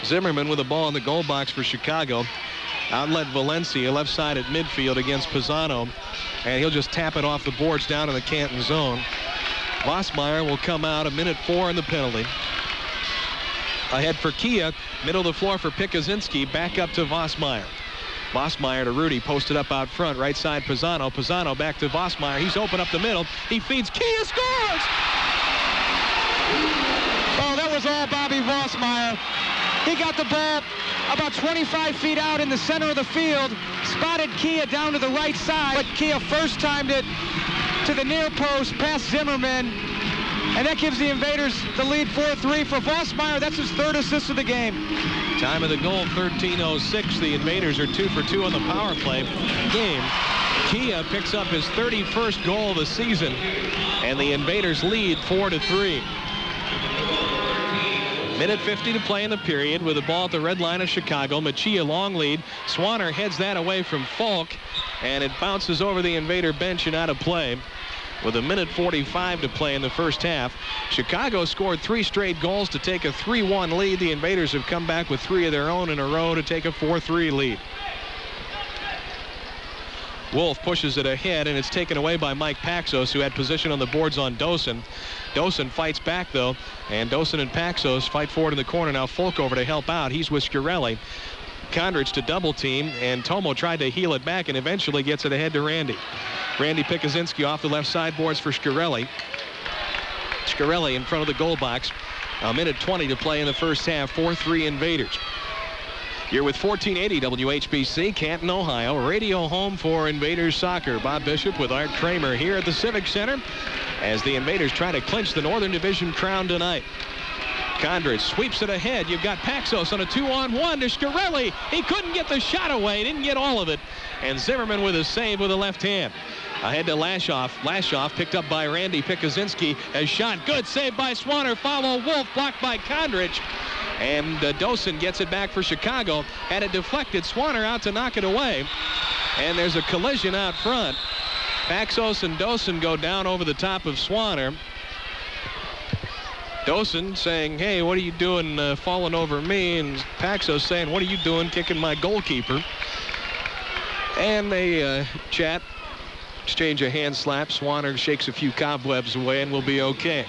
Zimmerman with a ball in the goal box for Chicago. Outlet Valencia left side at midfield against Pisano. And he'll just tap it off the boards down in the Canton zone. Vossmeyer will come out a minute four in the penalty. Ahead for Kia. Middle of the floor for Pikuzinski. Back up to Vossmeyer. Vossmeyer to Rudy. Posted up out front. Right side Pisano. Pisano back to Vossmeyer. He's open up the middle. He feeds. Kia scores! Oh, that was all Bobby Vossmeyer. He got the ball about 25 feet out in the center of the field. Spotted Kia down to the right side. But Kia first timed it to the near post past Zimmerman. And that gives the Invaders the lead 4-3 for Vossmeyer. That's his third assist of the game. Time of the goal, 13.06. The Invaders are two for two on the power play game. Kia picks up his 31st goal of the season, and the Invaders lead 4 to 3. Minute 50 to play in the period with the ball at the red line of Chicago. Machia long lead. Swanner heads that away from Falk, and it bounces over the Invader bench and out of play. With a minute 45 to play in the first half, Chicago scored three straight goals to take a 3-1 lead. The Invaders have come back with three of their own in a row to take a 4-3 lead. Wolf pushes it ahead, and it's taken away by Mike Paxos, who had position on the boards on Dosen. Dosen fights back, though, and Dosen and Paxos fight forward in the corner. Now Falk over to help out. He's with Shkreli. Kondrich to double team, and Tomo tried to heel it back and eventually gets it ahead to Randy. Randy Pikuzinski off the left side boards for Shkreli. Shkreli in front of the goal box. A minute 20 to play in the first half. 4-3 Invaders. You're with 1480 WHBC, Canton, Ohio. Radio home for Invaders Soccer. Bob Bishop with Art Kramer here at the Civic Center as the Invaders try to clinch the Northern Division crown tonight. Kondrich sweeps it ahead. You've got Paxos on a two-on-one to Shkreli. He couldn't get the shot away. Didn't get all of it. And Zimmerman with a save with a left hand. Ahead to Lashoff. Lashoff picked up by Randy Pikuzinski. Has shot. Good save by Swanner. Follow Wolf. Blocked by Kondrich. And uh, Dosen gets it back for Chicago. Had it deflected. Swanner out to knock it away. And there's a collision out front. Paxos and Dosen go down over the top of Swanner. Dosen saying, hey, what are you doing uh, falling over me? And Paxos saying, what are you doing kicking my goalkeeper? And they uh, chat, exchange a hand slap. Swanner shakes a few cobwebs away and we'll be okay.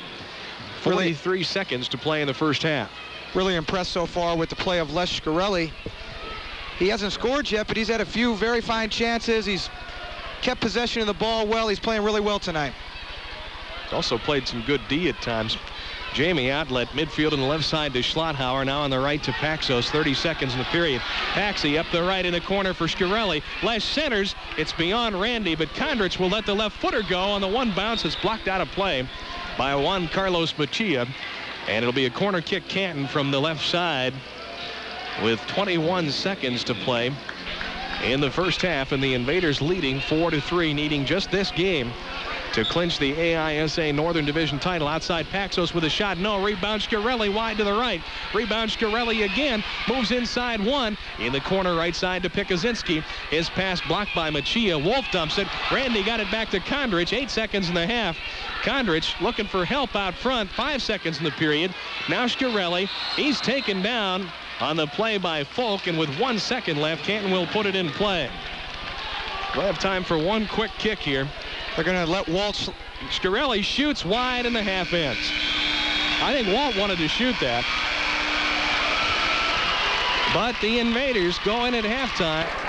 43 really, seconds to play in the first half. Really impressed so far with the play of Les Shkreli. He hasn't scored yet, but he's had a few very fine chances. He's kept possession of the ball well. He's playing really well tonight. Also played some good D at times. Jamie outlet midfield on the left side to Schlotthauer. Now on the right to Paxos. 30 seconds in the period. Paxi up the right in the corner for Shkreli. Last centers. It's beyond Randy, but Kondrich will let the left footer go on the one bounce. It's blocked out of play by Juan Carlos Machia. And it'll be a corner kick Canton from the left side with 21 seconds to play in the first half. And the invaders leading four to three needing just this game to clinch the AISA Northern Division title. Outside Paxos with a shot. No. Rebound Shkreli wide to the right. Rebound Shkreli again. Moves inside one. In the corner right side to Pikuzinski. His pass blocked by Machia. Wolf dumps it. Randy got it back to Kondrich. Eight seconds and a half. Kondrich looking for help out front. Five seconds in the period. Now Shkreli. He's taken down on the play by Falk. And with one second left, Canton will put it in play. We'll have time for one quick kick here. They're going to let Walt. Shkreli shoots wide in the half ends. I think Walt wanted to shoot that. But the invaders go in at halftime.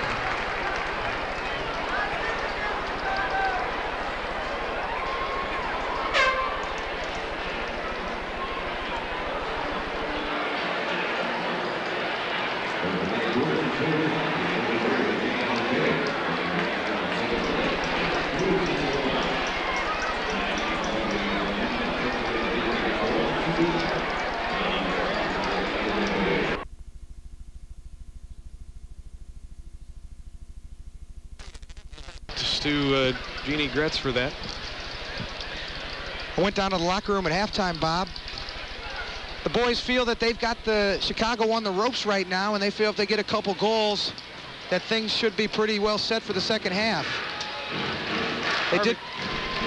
To Jeannie Gretz for that. I went down to the locker room at halftime, Bob. The boys feel that they've got the Chicago on the ropes right now, and they feel if they get a couple goals, that things should be pretty well set for the second half. They Harvey, did.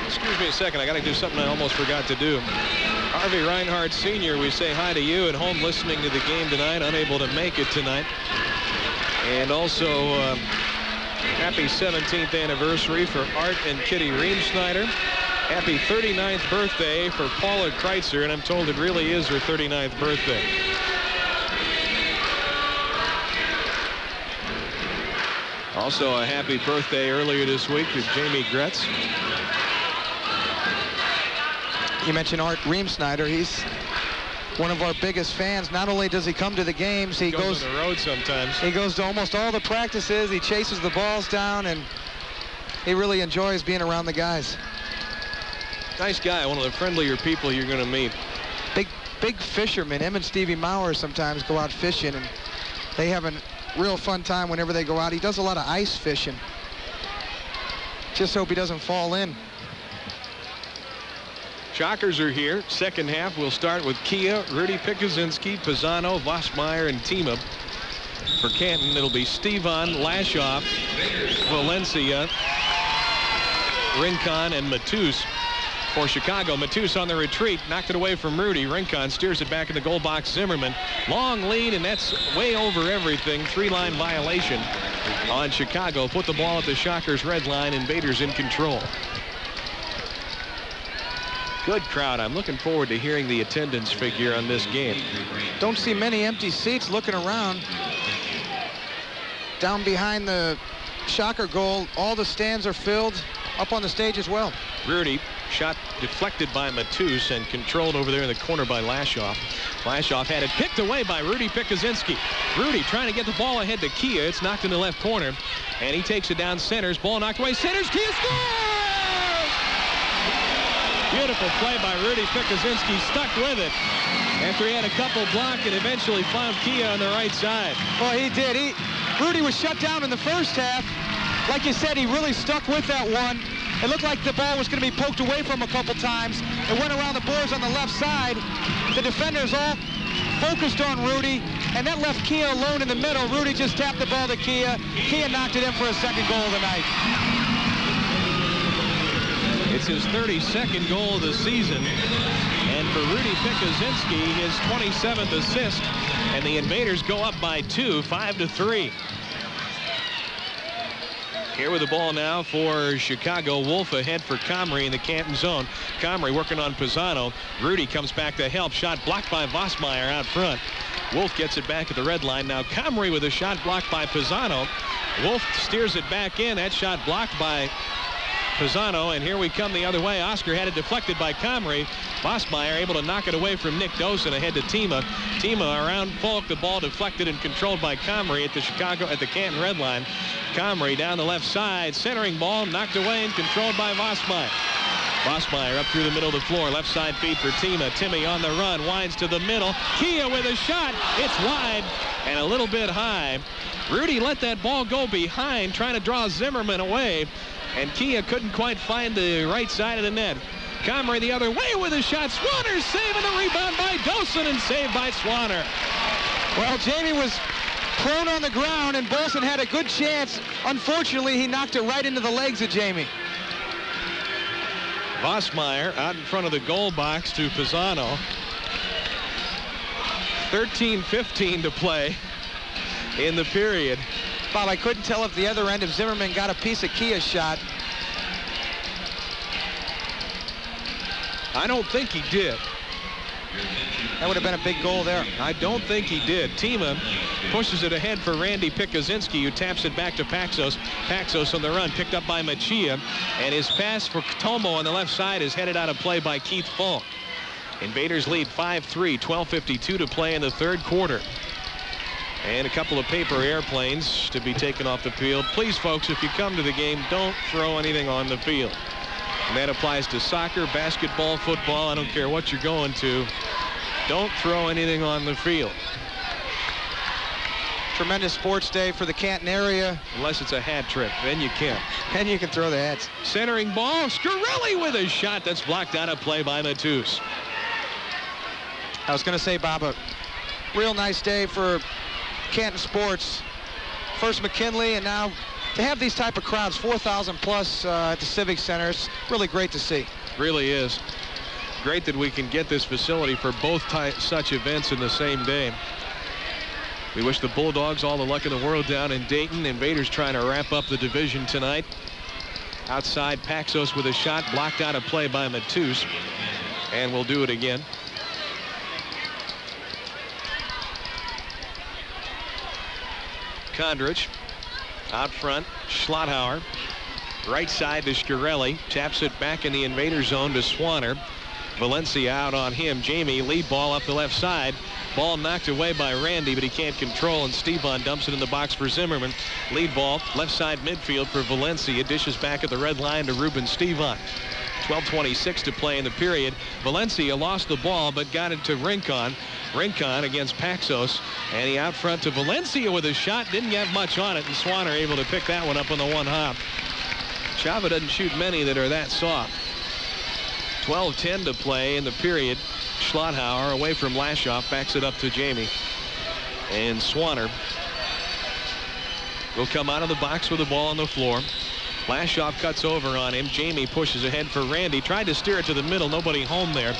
Excuse me a second. I got to do something I almost forgot to do. Harvey Reinhardt Sr., we say hi to you at home listening to the game tonight, unable to make it tonight. And also, uh, happy 17th anniversary for Art and Kitty Reemsnyder. Happy 39th birthday for Paula Kreitzer, and I'm told it really is her 39th birthday. Also a happy birthday earlier this week to Jamie Gretz. You mentioned Art Reemsnyder. He's one of our biggest fans. Not only does he come to the games, he goes, goes, on the road sometimes. he goes to almost all the practices. He chases the balls down, and he really enjoys being around the guys. Nice guy, one of the friendlier people you're going to meet. Big, big fisherman. Him and Stevie Maurer sometimes go out fishing, and they have a real fun time whenever they go out. He does a lot of ice fishing. Just hope he doesn't fall in. Shockers are here. Second half, we'll start with Kia, Rudy Pikuzinski, Pisano, Vosmeyer, and Tima. For Canton, it'll be Stevan, Lashoff, Valencia, Rincon, and Matus. For Chicago, Matus on the retreat, knocked it away from Rudy. Rincon steers it back in the goal box. Zimmerman, long lead, and that's way over everything. Three-line violation on Chicago. Put the ball at the Shockers' red line. Invaders in control. Good crowd. I'm looking forward to hearing the attendance figure on this game. Don't see many empty seats looking around. Down behind the Shocker goal, all the stands are filled. Up on the stage as well. Rudy shot deflected by Matus and controlled over there in the corner by Lashoff. Lashoff had it picked away by Rudy Pikuzinski. Rudy trying to get the ball ahead to Kia. It's knocked in the left corner. And he takes it down centers. Ball knocked away. Centers. Kia scores! Beautiful play by Rudy Pikuzinski. Stuck with it after he had a couple block and eventually found Kia on the right side. Well, he did. He, Rudy was shut down in the first half. Like you said, he really stuck with that one. It looked like the ball was going to be poked away from a couple times. It went around the boards on the left side. The defenders all focused on Rudy, and that left Kia alone in the middle. Rudy just tapped the ball to Kia. Kia knocked it in for a second goal of the night. It's his 32nd goal of the season. And for Rudy Pikuzinski, his 27th assist. And the Invaders go up by two, five to three. Here with the ball now for Chicago. Wolf ahead for Comrie in the Canton zone. Comrie working on Pisano. Rudy comes back to help. Shot blocked by Vosmeyer out front. Wolf gets it back at the red line. Now Comrie with a shot blocked by Pisano. Wolf steers it back in. That shot blocked by Pisano, and here we come the other way. Oscar had it deflected by Comrie. Vosmeyer able to knock it away from Nick Dosen ahead to Tima. Tima around Falk, the ball deflected and controlled by Comrie at the Chicago, at the Canton red line. Comrie down the left side, centering ball, knocked away and controlled by Vosmeyer. Vosmeyer up through the middle of the floor, left side feed for Tima. Timmy on the run, winds to the middle. Kia with a shot. It's wide and a little bit high. Rudy let that ball go behind, trying to draw Zimmerman away, and Kia couldn't quite find the right side of the net. Comrie the other way with a shot. Swanner saving the rebound by Dosen and saved by Swanner. Well, Jamie was prone on the ground, and Bolson had a good chance. Unfortunately, he knocked it right into the legs of Jamie. Vosmeyer out in front of the goal box to Pisano. 13-15 to play in the period. Bob, I couldn't tell if the other end of Zimmerman got a piece of Kia's shot. I don't think he did. That would have been a big goal there. I don't think he did. Tima pushes it ahead for Randy Pikuzinski, who taps it back to Paxos. Paxos on the run, picked up by Machia, and his pass for Tomo on the left side is headed out of play by Keith Falk. Invaders lead 5-3, 12.52 to play in the third quarter. And a couple of paper airplanes to be taken off the field. Please, folks, if you come to the game, don't throw anything on the field. And that applies to soccer, basketball, football. I don't care what you're going to. Don't throw anything on the field. Tremendous sports day for the Canton area. Unless it's a hat trick, then you can. And you can throw the hats. Centering ball, Shkreli with a shot that's blocked out of play by Matus. I was going to say, Bob, a real nice day for Canton sports. First McKinley, and now to have these type of crowds, 4,000 plus uh, at the Civic Center, it's really great to see. Really is. Great that we can get this facility for both such events in the same day. We wish the Bulldogs all the luck in the world down in Dayton. Invaders trying to wrap up the division tonight. Outside, Paxos with a shot blocked out of play by Matus. And we'll do it again. Kondrich out front, Schlotthauer. Right side to Shkreli. Taps it back in the invader zone to Swanner. Valencia out on him. Jamie lead ball up the left side. Ball knocked away by Randy, but he can't control, and Stevon dumps it in the box for Zimmerman. Lead ball, left side midfield for Valencia. Dishes back at the red line to Ruben Stevon. 12.26 to play in the period. Valencia lost the ball, but got it to Rincon. Rincon against Paxos, and he out front to Valencia with a shot. Didn't get much on it, and Swanner able to pick that one up on the one hop. Chava doesn't shoot many that are that soft. 12-10 to play in the period. Schlotthauer away from Lashoff backs it up to Jamie. And Swanner will come out of the box with the ball on the floor. Lashoff cuts over on him. Jamie pushes ahead for Randy. Tried to steer it to the middle. Nobody home there.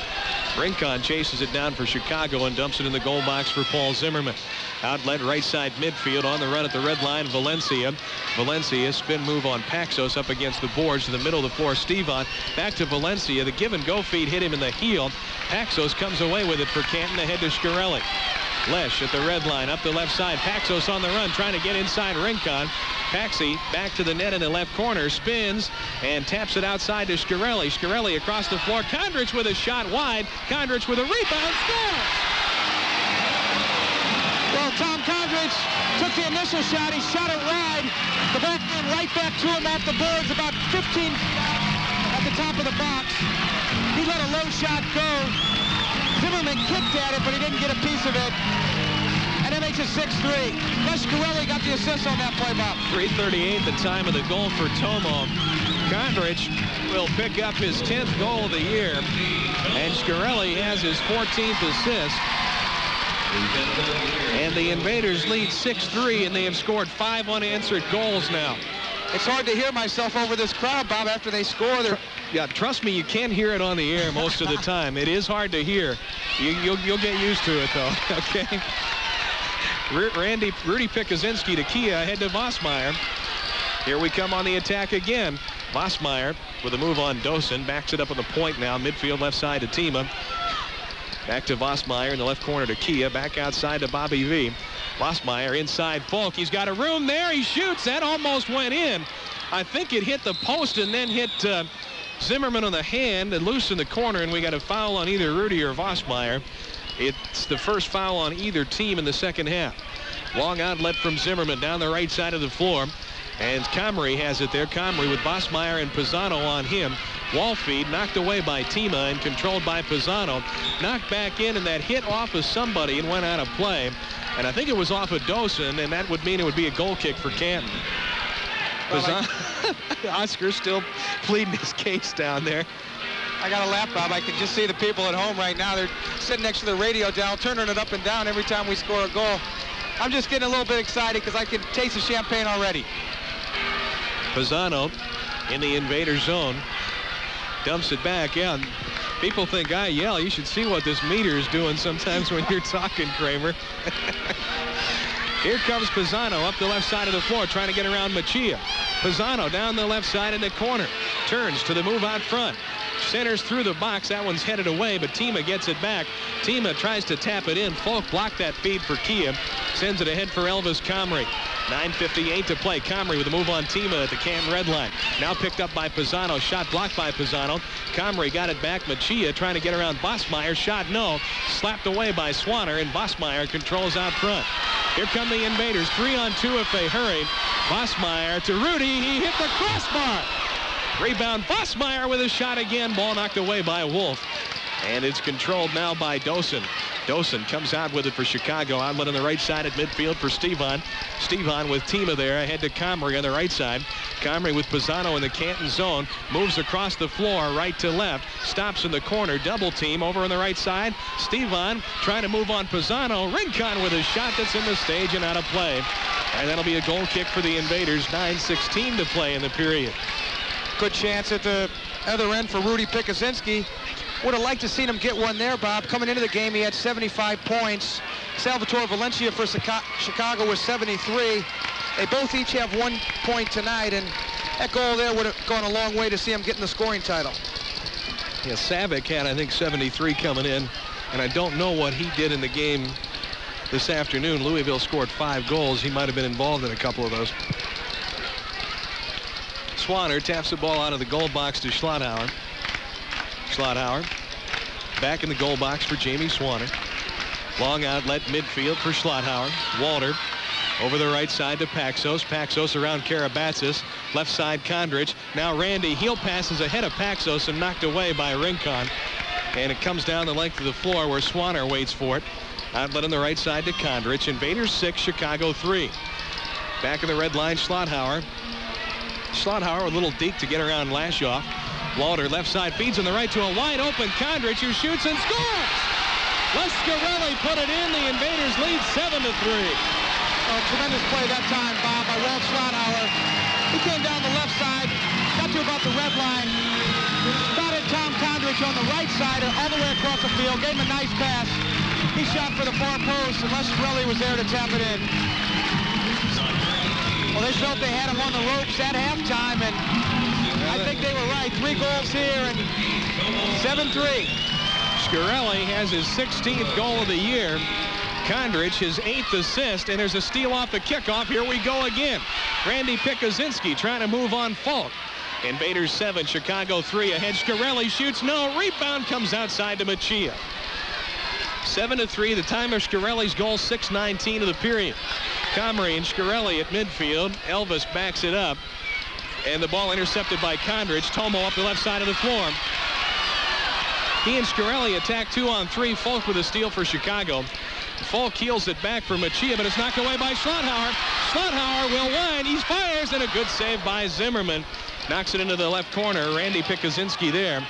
Rincon chases it down for Chicago and dumps it in the goal box for Paul Zimmerman. Outlet right side midfield on the run at the red line. Valencia. Valencia spin move on Paxos up against the boards to the middle of the floor. Stevon back to Valencia. The give and go feed hit him in the heel. Paxos comes away with it for Canton ahead to Shkreli. Lesh at the red line up the left side. Paxos on the run trying to get inside Rincon. Paxi back to the net in the left corner, spins and taps it outside to Shkreli. Shkreli across the floor. Kondrich with a shot wide. Kondrich with a rebound, scores! Well, Tom Kondrich took the initial shot. He shot it wide. The came right back to him off the boards, about 15 at the top of the box. He let a low shot go. Zimmerman kicked at it, but he didn't get a piece of it and it makes it 6-3. Les got the assist on that play, Bob. 338 the time of the goal for Tomo. Kondrich will pick up his 10th goal of the year, and Shkreli has his 14th assist. And the Invaders lead 6-3, and they have scored five unanswered goals now. It's hard to hear myself over this crowd, Bob, after they score. They're... Yeah, trust me, you can't hear it on the air most of the time. It is hard to hear. You, you'll, you'll get used to it, though, okay? Randy, Rudy Pikuzinski to Kia, ahead to Vosmeyer. Here we come on the attack again. Vosmeyer with a move on Dosen. Backs it up on the point now. Midfield left side to Tima. Back to Vosmeyer in the left corner to Kia. Back outside to Bobby V. Vosmeyer inside Falk. He's got a room there. He shoots. That almost went in. I think it hit the post and then hit uh, Zimmerman on the hand and loose in the corner, and we got a foul on either Rudy or Vossmeyer. It's the first foul on either team in the second half. Long outlet from Zimmerman down the right side of the floor. And Comrie has it there. Comrie with Vossmeyer and Pisano on him. Wall feed knocked away by Tima and controlled by Pisano. Knocked back in and that hit off of somebody and went out of play. And I think it was off of Dosen and that would mean it would be a goal kick for Canton. Pisano, Oscar's still pleading his case down there. I got a lap, Bob. I can just see the people at home right now. They're sitting next to the radio dial, turning it up and down every time we score a goal. I'm just getting a little bit excited because I can taste the champagne already. Pisano in the invader zone. Dumps it back. Yeah, people think ah, I yell. You should see what this meter is doing sometimes when you're talking, Kramer. Here comes Pisano up the left side of the floor trying to get around Machia. Pisano down the left side in the corner. Turns to the move out front. Centers through the box. That one's headed away, but Tima gets it back. Tima tries to tap it in. Falk blocked that feed for Kia. Sends it ahead for Elvis Comrie. 9.58 to play. Comrie with a move on Tima at the Cam red line. Now picked up by Pisano. Shot blocked by Pisano. Comrie got it back. Machia trying to get around Vossmeyer. Shot no. Slapped away by Swanner, and Vossmeyer controls out front. Here come the invaders. Three on two if they hurry. Vossmeyer to Rudy. He hit the crossbar. Rebound, Vossmeyer with a shot again. Ball knocked away by Wolf. And it's controlled now by Dosen. Dosen comes out with it for Chicago. Outlet on the right side at midfield for Stevon. Stevon with Tima there ahead to Comrie on the right side. Comrie with Pisano in the Canton zone. Moves across the floor right to left. Stops in the corner. Double team over on the right side. Stevon trying to move on Pisano. Rincon with a shot that's in the stage and out of play. And that'll be a goal kick for the Invaders. 9.16 to play in the period. Good chance at the other end for Rudy Pikuzinski. Would have liked to seen him get one there, Bob. Coming into the game, he had 75 points. Salvatore Valencia for Chicago was 73. They both each have one point tonight, and that goal there would have gone a long way to see him getting the scoring title. Yeah, Savick had, I think, 73 coming in, and I don't know what he did in the game this afternoon. Louisville scored five goals. He might have been involved in a couple of those. Swanner taps the ball out of the goal box to Schlotthauer. Schlotthauer back in the goal box for Jamie Swanner. Long outlet midfield for Schlotthauer. Walter over the right side to Paxos. Paxos around Karabatsis. Left side Kondrich. Now Randy heel passes ahead of Paxos and knocked away by Rincon. And it comes down the length of the floor where Swanner waits for it. Outlet on the right side to Kondrich. Invaders six, Chicago three. Back of the red line, Schlotthauer Schlotthauer a little deke to get around Lashoff. Walter left side feeds on the right to a wide open Kondrich who shoots and scores. Lesh Shkreli put it in. The Invaders lead 7 to 3. Oh, tremendous play that time, Bob, by Walt Schlotthauer. He came down the left side, got to about the red line, spotted Tom Kondrich on the right side all the way across the field, gave him a nice pass. He shot for the far post, and Lesh Shkreli was there to tap it in. They felt they had him on the ropes at halftime, and I think they were right. Three goals here and 7-3. Shkreli has his 16th goal of the year. Kondrich his eighth assist, and there's a steal off the kickoff. Here we go again. Randy Pikuzinski trying to move on Falk. Invaders 7, Chicago 3 ahead. Shkreli shoots, no. Rebound comes outside to Machia. 7 to 3, the time of Shkreli's goal, 6-19 of the period. Comrie and Shkreli at midfield. Elvis backs it up. And the ball intercepted by Kondrich. Tomo up the left side of the floor. He and Shkreli attack two on three. Falk with a steal for Chicago. Falk keels it back for Machia, but it's knocked away by Schlotthauer. Schlotthauer will wind. He fires, and a good save by Zimmerman. Knocks it into the left corner. Randy Pikuzinski there.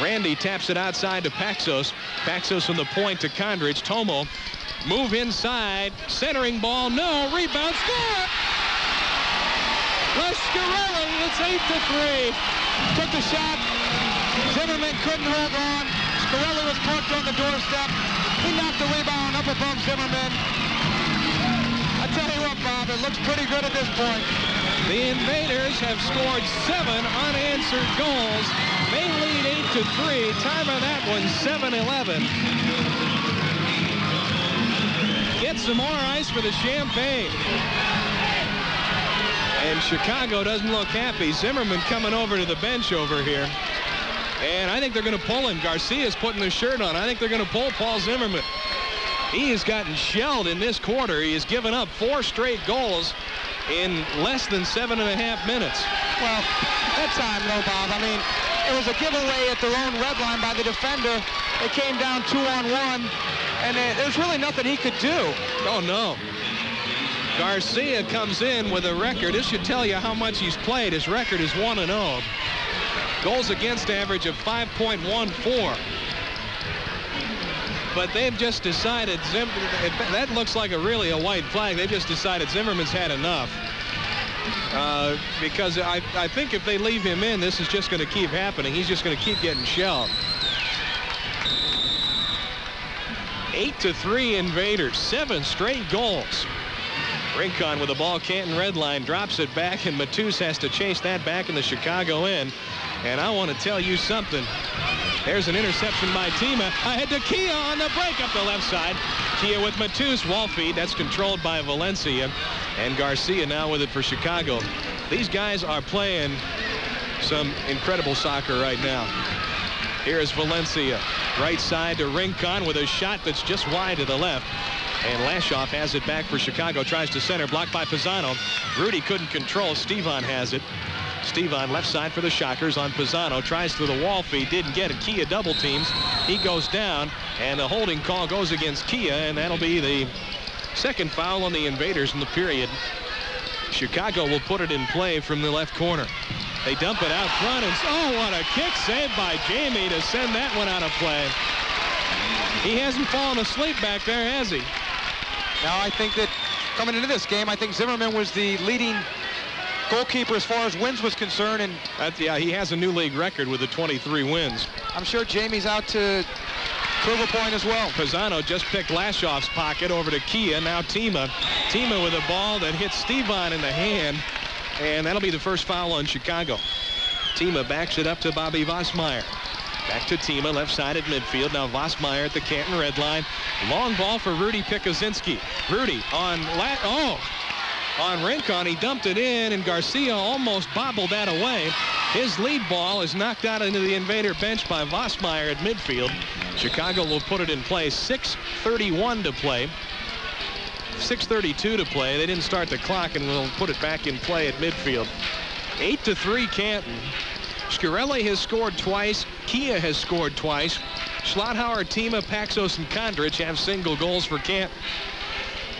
Randy taps it outside to Paxos. Paxos from the point to Kondrich. Tomo Move inside. Centering ball. No. Rebound. Score. Lesh Shkreli. It's 8 to 3. Took the shot. Zimmerman couldn't hold on. Shkreli was parked on the doorstep. He knocked the rebound up above Zimmerman. I tell you what, Bob, it looks pretty good at this point. The Invaders have scored seven unanswered goals. They lead 8 to 3. Time of that one, 7-11 get some more ice for the champagne. And Chicago doesn't look happy. Zimmerman coming over to the bench over here. And I think they're going to pull him. Garcia's putting the shirt on. I think they're going to pull Paul Zimmerman. He has gotten shelled in this quarter. He has given up four straight goals in less than seven and a half minutes. Well, that time, though, Bob, I mean, it was a giveaway at their own red line by the defender. They came down two on one, and it, there's really nothing he could do. Oh, no. Garcia comes in with a record. This should tell you how much he's played. His record is 1 and 0. Goals against average of 5.14. But they've just decided, Zim that looks like a really a white flag. They've just decided Zimmerman's had enough. Uh, because I, I think if they leave him in, this is just going to keep happening. He's just going to keep getting shelled. Eight to three invaders, seven straight goals. Rincon with the ball, Canton red line, drops it back, and Matus has to chase that back in the Chicago end. And I want to tell you something. There's an interception by Tima. Ahead to Kia on the break up the left side. Kia with Matus, wall feed. That's controlled by Valencia. And Garcia now with it for Chicago. These guys are playing some incredible soccer right now. Here is Valencia. Right side to Rincon with a shot that's just wide to the left. And Lashoff has it back for Chicago. Tries to center, blocked by Pisano. Rudy couldn't control. Stevan has it. Stevon left side for the Shockers on Pisano. Tries to the wall feed. Didn't get it. Kia double teams. He goes down. And the holding call goes against Kia. And that'll be the second foul on the Invaders in the period. Chicago will put it in play from the left corner. They dump it out front. And oh, what a kick saved by Jamie to send that one out of play. He hasn't fallen asleep back there, has he? Now, I think that coming into this game, I think Zimmerman was the leading goalkeeper as far as wins was concerned. And That's, yeah, he has a new league record with the 23 wins. I'm sure Jamie's out to prove a point as well. Pisano just picked Lashoff's pocket over to Kia. Now Tima. Tima with a ball that hits Stevan in the hand. And that'll be the first foul on Chicago. Tima backs it up to Bobby Vossmeyer. Back to Tima, left side at midfield. Now Vossmeyer at the Canton red line. Long ball for Rudy Pikuzinski. Rudy on lat. Oh, on Rincon. He dumped it in, and Garcia almost bobbled that away. His lead ball is knocked out into the invader bench by Vossmeyer at midfield. Chicago will put it in play. 6.31 to play. 6.32 to play. They didn't start the clock, and we'll put it back in play at midfield. 8 to 3 Canton. Shkreli has scored twice. Kia has scored twice. Schlotthauer, Tima, Paxos, and Kondrich have single goals for Canton.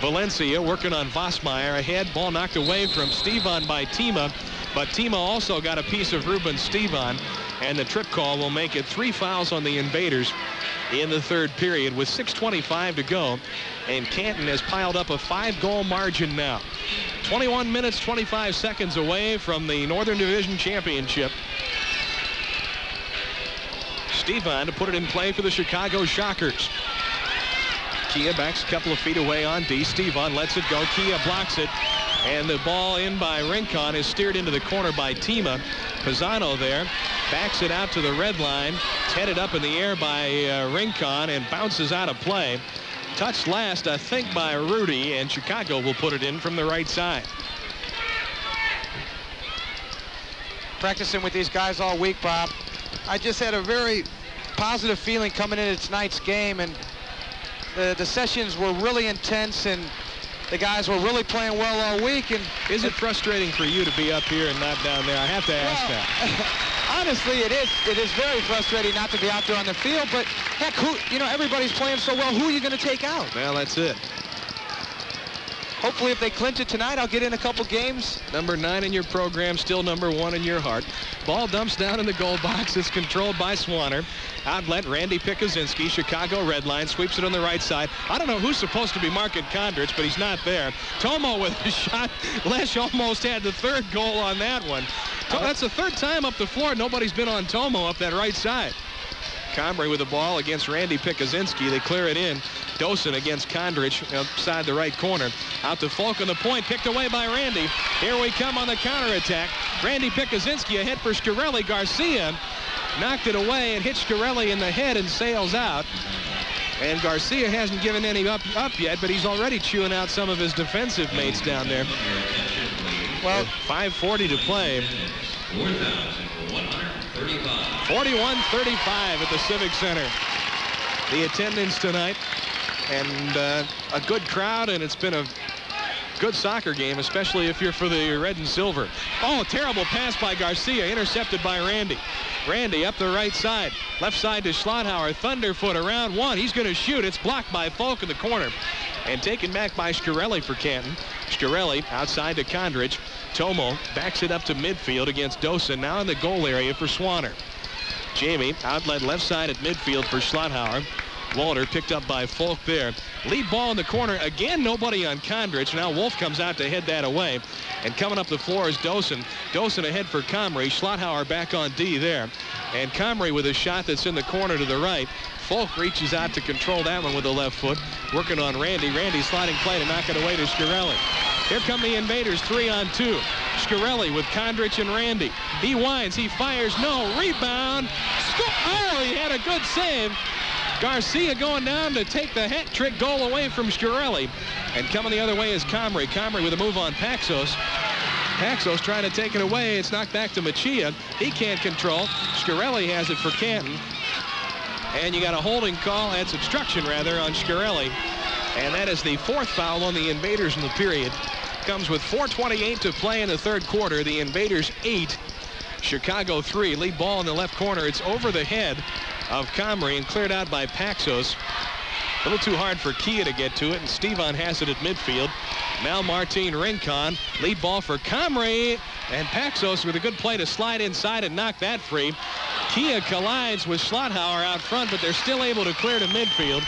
Valencia working on Vossmeyer ahead. Ball knocked away from Stevan by Tima. But Tima also got a piece of Ruben Stevan. And the trip call will make it three fouls on the Invaders in the third period with 6.25 to go. And Canton has piled up a five-goal margin now. 21 minutes, 25 seconds away from the Northern Division Championship. Stevan to put it in play for the Chicago Shockers. Kia backs a couple of feet away on D. Stevan lets it go. Kia blocks it. And the ball in by Rincon is steered into the corner by Tima. Pisano there backs it out to the red line. Headed up in the air by uh, Rincon and bounces out of play. Touched last, I think, by Rudy, and Chicago will put it in from the right side. Practicing with these guys all week, Bob. I just had a very positive feeling coming into tonight's game, and the, the sessions were really intense and the guys were really playing well all week. And is it frustrating for you to be up here and not down there? I have to ask well, that. honestly, it is. It is very frustrating not to be out there on the field. But heck, who? You know, everybody's playing so well. Who are you going to take out? Well, that's it. Hopefully, if they clinch it tonight, I'll get in a couple games. Number nine in your program, still number one in your heart. Ball dumps down in the goal box. It's controlled by Swanner. Outlet, Randy Pikuzinski, Chicago Red Line, sweeps it on the right side. I don't know who's supposed to be marking Kondrich, but he's not there. Tomo with a shot. Lesh almost had the third goal on that one. Uh-huh. That's the third time up the floor. Nobody's been on Tomo up that right side. Comrie with the ball against Randy Pikuzinski. They clear it in. Dosen against Kondrich outside the right corner. Out to Falk on the point, picked away by Randy. Here we come on the counterattack. Randy Pikuzinski ahead for Shkreli. Garcia knocked it away and hit Shkreli in the head and sails out. And Garcia hasn't given any up, up yet, but he's already chewing out some of his defensive mates down there. Well, 5.40 to play. 41-35 at the Civic Center. The attendance tonight and uh, a good crowd, and it's been a good soccer game, especially if you're for the red and silver. Oh, terrible pass by Garcia, intercepted by Randy. Randy up the right side. Left side to Schlotthauer. Thunderfoot around one. He's going to shoot. It's blocked by Falk in the corner. And taken back by Shkreli for Canton. Shkreli outside to Kondrich. Tomo backs it up to midfield against Dosen. Now in the goal area for Swanner. Jamie outlet left side at midfield for Schlotthauer. Walter picked up by Falk there. Lead ball in the corner. Again, nobody on Kondrich. Now Wolf comes out to head that away. And coming up the floor is Dosen. Dosen ahead for Comrie. Schlotthauer back on D there. And Comrie with a shot that's in the corner to the right. Falk reaches out to control that one with the left foot. Working on Randy. Randy sliding play to knock it away to Shkreli. Here come the invaders, three on two. Shkreli with Kondrich and Randy. He winds, he fires, no, rebound. Oh, he had a good save. Garcia going down to take the hat trick goal away from Shkreli. And coming the other way is Comrie. Comrie with a move on Paxos. Paxos trying to take it away. It's knocked back to Machia. He can't control. Shkreli has it for Canton. And you got a holding call. That's obstruction, rather, on Shkreli. And that is the fourth foul on the Invaders in the period. Comes with 4.28 to play in the third quarter. The Invaders eight, Chicago three. Lead ball in the left corner. It's over the head of Comrie and cleared out by Paxos. A little too hard for Kia to get to it, and Stevon has it at midfield. Now Martin Rincon, lead ball for Comrie, and Paxos with a good play to slide inside and knock that free. Kia collides with Schlotthauer out front, but they're still able to clear to midfield.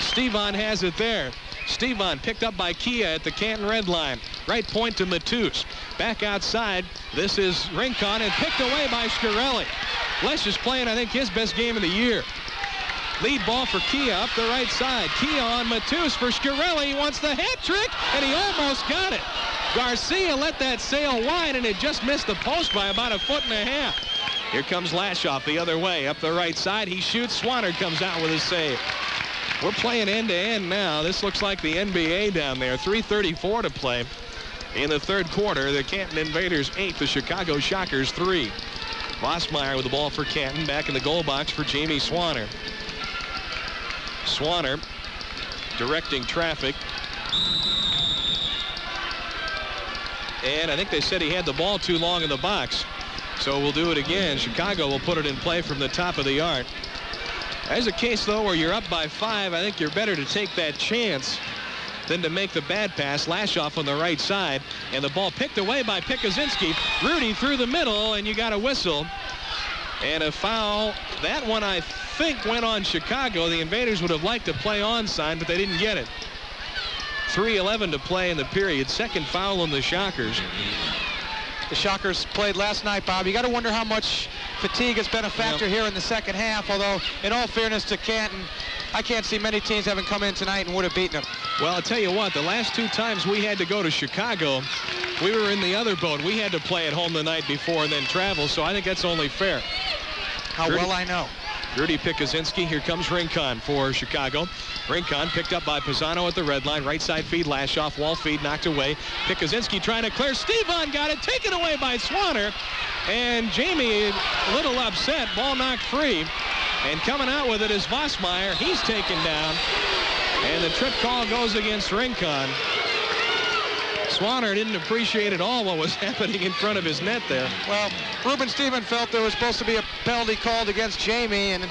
Stevon has it there. Stevon picked up by Kia at the Canton red line. Right point to Matus. Back outside. This is Rincon and picked away by Shkreli. Lesh is playing, I think, his best game of the year. Lead ball for Kia up the right side. Kia on Matus for Shkreli. He wants the hat trick, and he almost got it. Garcia let that sail wide, and it just missed the post by about a foot and a half. Here comes Lashoff the other way. Up the right side, he shoots. Swanner comes out with a save. We're playing end-to-end -end now. This looks like the NBA down there. 3.34 to play in the third quarter. The Canton Invaders 8, the Chicago Shockers 3. Vossmeyer with the ball for Canton. Back in the goal box for Jamie Swanner. Swanner directing traffic. And I think they said he had the ball too long in the box. So we'll do it again. Chicago will put it in play from the top of the arc. As a case, though, where you're up by five, I think you're better to take that chance than to make the bad pass. Lashoff on the right side. And the ball picked away by Pikuzinski. Rudy through the middle, and you got a whistle. And a foul. That one, I think, went on Chicago. The Invaders would have liked to play on sign, but they didn't get it. 3.11 to play in the period. Second foul on the Shockers. The Shockers played last night, Bob. You got to wonder how much fatigue has been a factor yep. here in the second half, although, in all fairness to Canton, I can't see many teams having come in tonight and would have beaten them. Well, I'll tell you what, the last two times we had to go to Chicago, we were in the other boat. We had to play at home the night before and then travel, so I think that's only fair. How well I know. Rudy Pikuzinski. Here comes Rincon for Chicago. Rincon picked up by Pisano at the red line. Right side feed, Lashoff, Wall feed knocked away. Pikuzinski trying to clear. Stevon got it. Taken away by Swanner. And Jamie a little upset. Ball knocked free. And coming out with it is Vossmeyer. He's taken down. And the trip call goes against Rincon. Swanner didn't appreciate at all what was happening in front of his net there. Well, Ruben Steven felt there was supposed to be a penalty called against Jamie, and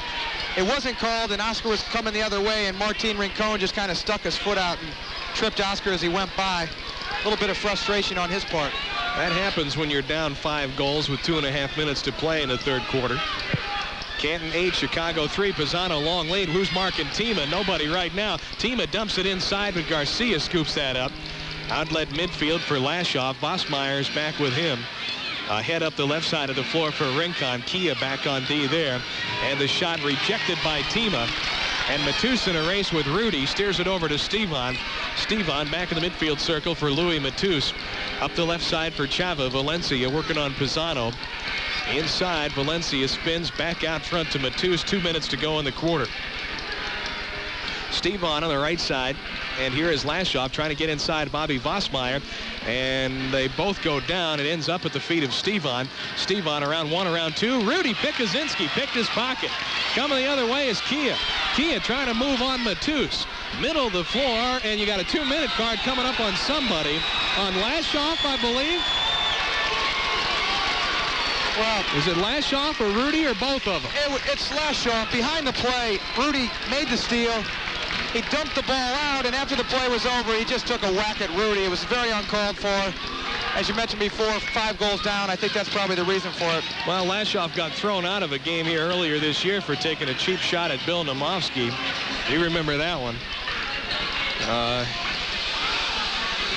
it wasn't called, and Oscar was coming the other way, and Martin Rincon just kind of stuck his foot out and tripped Oscar as he went by. A little bit of frustration on his part. That happens when you're down five goals with two and a half minutes to play in the third quarter. Canton 8, Chicago 3. Pisano long lead. Who's marking Tima? Nobody right now. Tima dumps it inside, but Garcia scoops that up. Outlet midfield for Lashoff. Vossmeyer's back with him. Uh, head up the left side of the floor for Rincon. Kia back on D there. And the shot rejected by Tima. And Matus in a race with Rudy steers it over to Stevon. Stevon back in the midfield circle for Louis Matus. Up the left side for Chava. Valencia working on Pisano. Inside, Valencia spins back out front to Matus. Two minutes to go in the quarter. Stevon on the right side. And here is Lashoff trying to get inside Bobby Vossmeyer. And they both go down. It ends up at the feet of Stevon. Stevon around one, around two. Rudy Pikuzinski picked his pocket. Coming the other way is Kia. Kia trying to move on Matus. Middle of the floor, and you got a two-minute card coming up on somebody. On Lashoff, I believe. Well, Is it Lashoff or Rudy or both of them? it, it's Lashoff behind the play. Rudy made the steal. He dumped the ball out, and after the play was over, he just took a whack at Rudy. It was very uncalled for. As you mentioned before, five goals down. I think that's probably the reason for it. Well, Lashoff got thrown out of a game here earlier this year for taking a cheap shot at Bill Namovsky. You remember that one. Uh,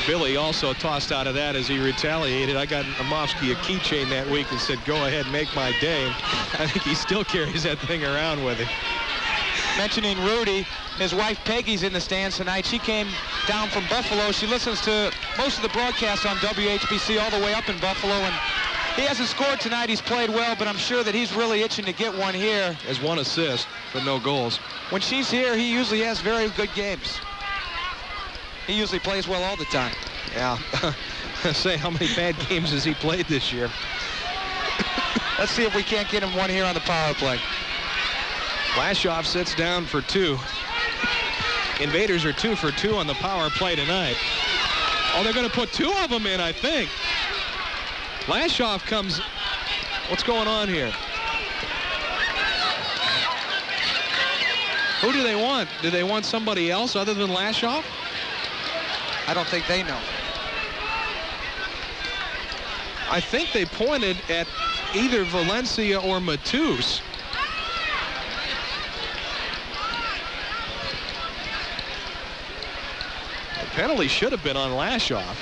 Billy also tossed out of that as he retaliated. I got Namovsky a keychain that week and said, go ahead, make my day. I think he still carries that thing around with him. Mentioning Rudy, his wife Peggy's in the stands tonight. She came down from Buffalo. She listens to most of the broadcasts on WHBC all the way up in Buffalo, and he hasn't scored tonight. He's played well, but I'm sure that he's really itching to get one here. Has one assist, but no goals. When she's here, he usually has very good games. He usually plays well all the time. Yeah. Say, how many bad games has he played this year? Let's see if we can't get him one here on the power play. Lashoff sits down for two. Invaders are two for two on the power play tonight. Oh, they're going to put two of them in, I think. Lashoff comes. What's going on here? Who do they want? Do they want somebody else other than Lashoff? I don't think they know. I think they pointed at either Valencia or Matus. Penalty should have been on Lashoff.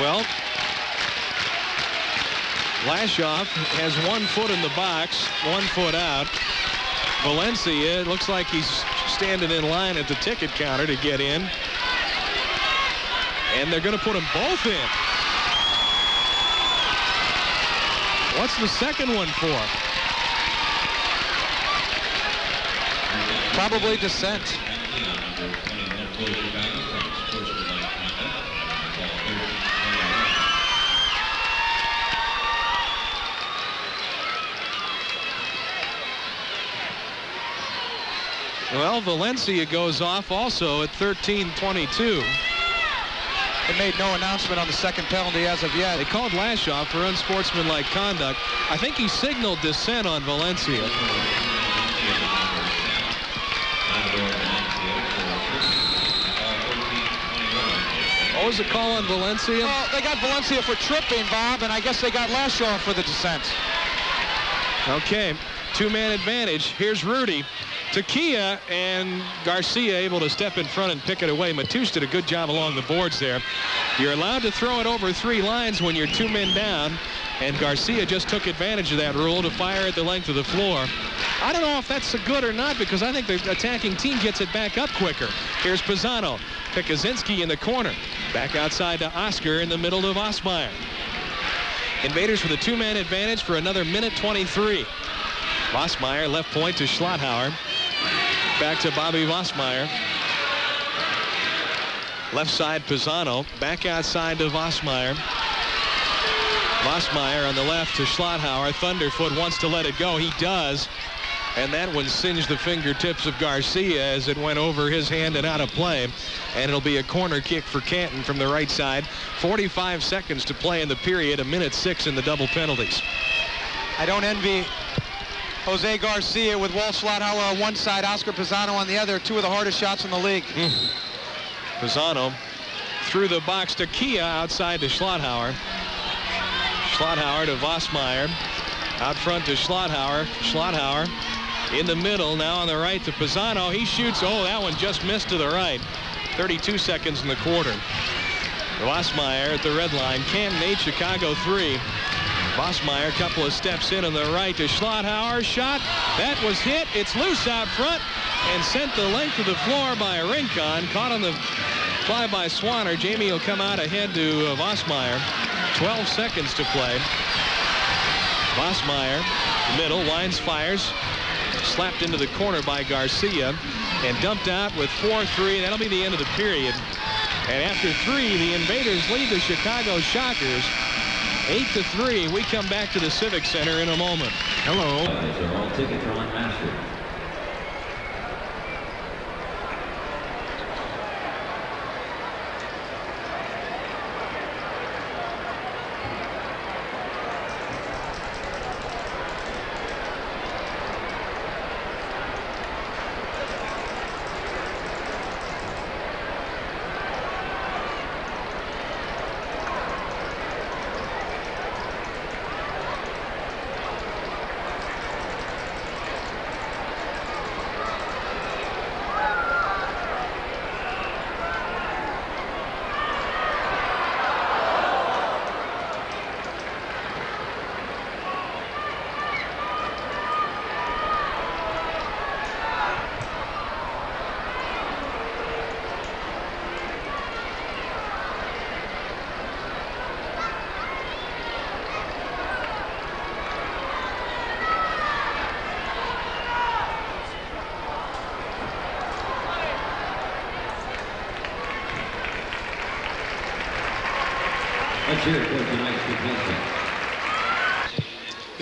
Well, Lashoff has one foot in the box, one foot out. Valencia, looks like he's standing in line at the ticket counter to get in. And they're going to put them both in. What's the second one for? Probably dissent. Well, Valencia goes off also at 13-22. They made no announcement on the second penalty as of yet. They called Lashoff for unsportsmanlike conduct. I think he signaled dissent on Valencia. What was the call on Valencia? Well, they got Valencia for tripping, Bob, and I guess they got Lashoff for the dissent. Okay, two-man advantage. Here's Rudy to Kia, and Garcia able to step in front and pick it away. Matus did a good job along the boards there. You're allowed to throw it over three lines when you're two men down, and Garcia just took advantage of that rule to fire at the length of the floor. I don't know if that's good or not because I think the attacking team gets it back up quicker. Here's Pisano. Pikuzinski in the corner. Back outside to Oscar in the middle of Vossmeyer. Invaders with a two-man advantage for another minute 23. Vossmeyer left point to Schlotthauer. Back to Bobby Vossmeyer. Left side Pisano. Back outside to Vossmeyer. Vossmeyer on the left to Schlotthauer. Thunderfoot wants to let it go. He does. And that one singed the fingertips of Garcia as it went over his hand and out of play. And it'll be a corner kick for Canton from the right side. 45 seconds to play in the period, a minute six in the double penalties. I don't envy Jose Garcia with Walt Schlotthauer uh, on one side, Oscar Pisano on the other, two of the hardest shots in the league. Hmm. Pisano through the box to Kia outside to Schlotthauer. Schlotthauer to Vossmeyer. Out front to Schlotthauer. Schlotthauer in the middle, now on the right to Pisano. He shoots, oh, that one just missed to the right. 32 seconds in the quarter. Vossmeyer at the red line. Canton 8, Chicago 3. Vossmeyer, couple of steps in on the right to Schlotthauer. Shot. That was hit. It's loose out front. and sent the length of the floor by Rincon. Caught on the fly by Swanner. Jamie will come out ahead to uh, Vossmeyer. 12 seconds to play. Vossmeyer, middle, winds, fires. Slapped into the corner by Garcia and dumped out with 4-3. That'll be the end of the period. And after three, the Invaders lead the Chicago Shockers 8 to 3. We come back to the Civic Center in a moment. Hello. All Ticketron Masters.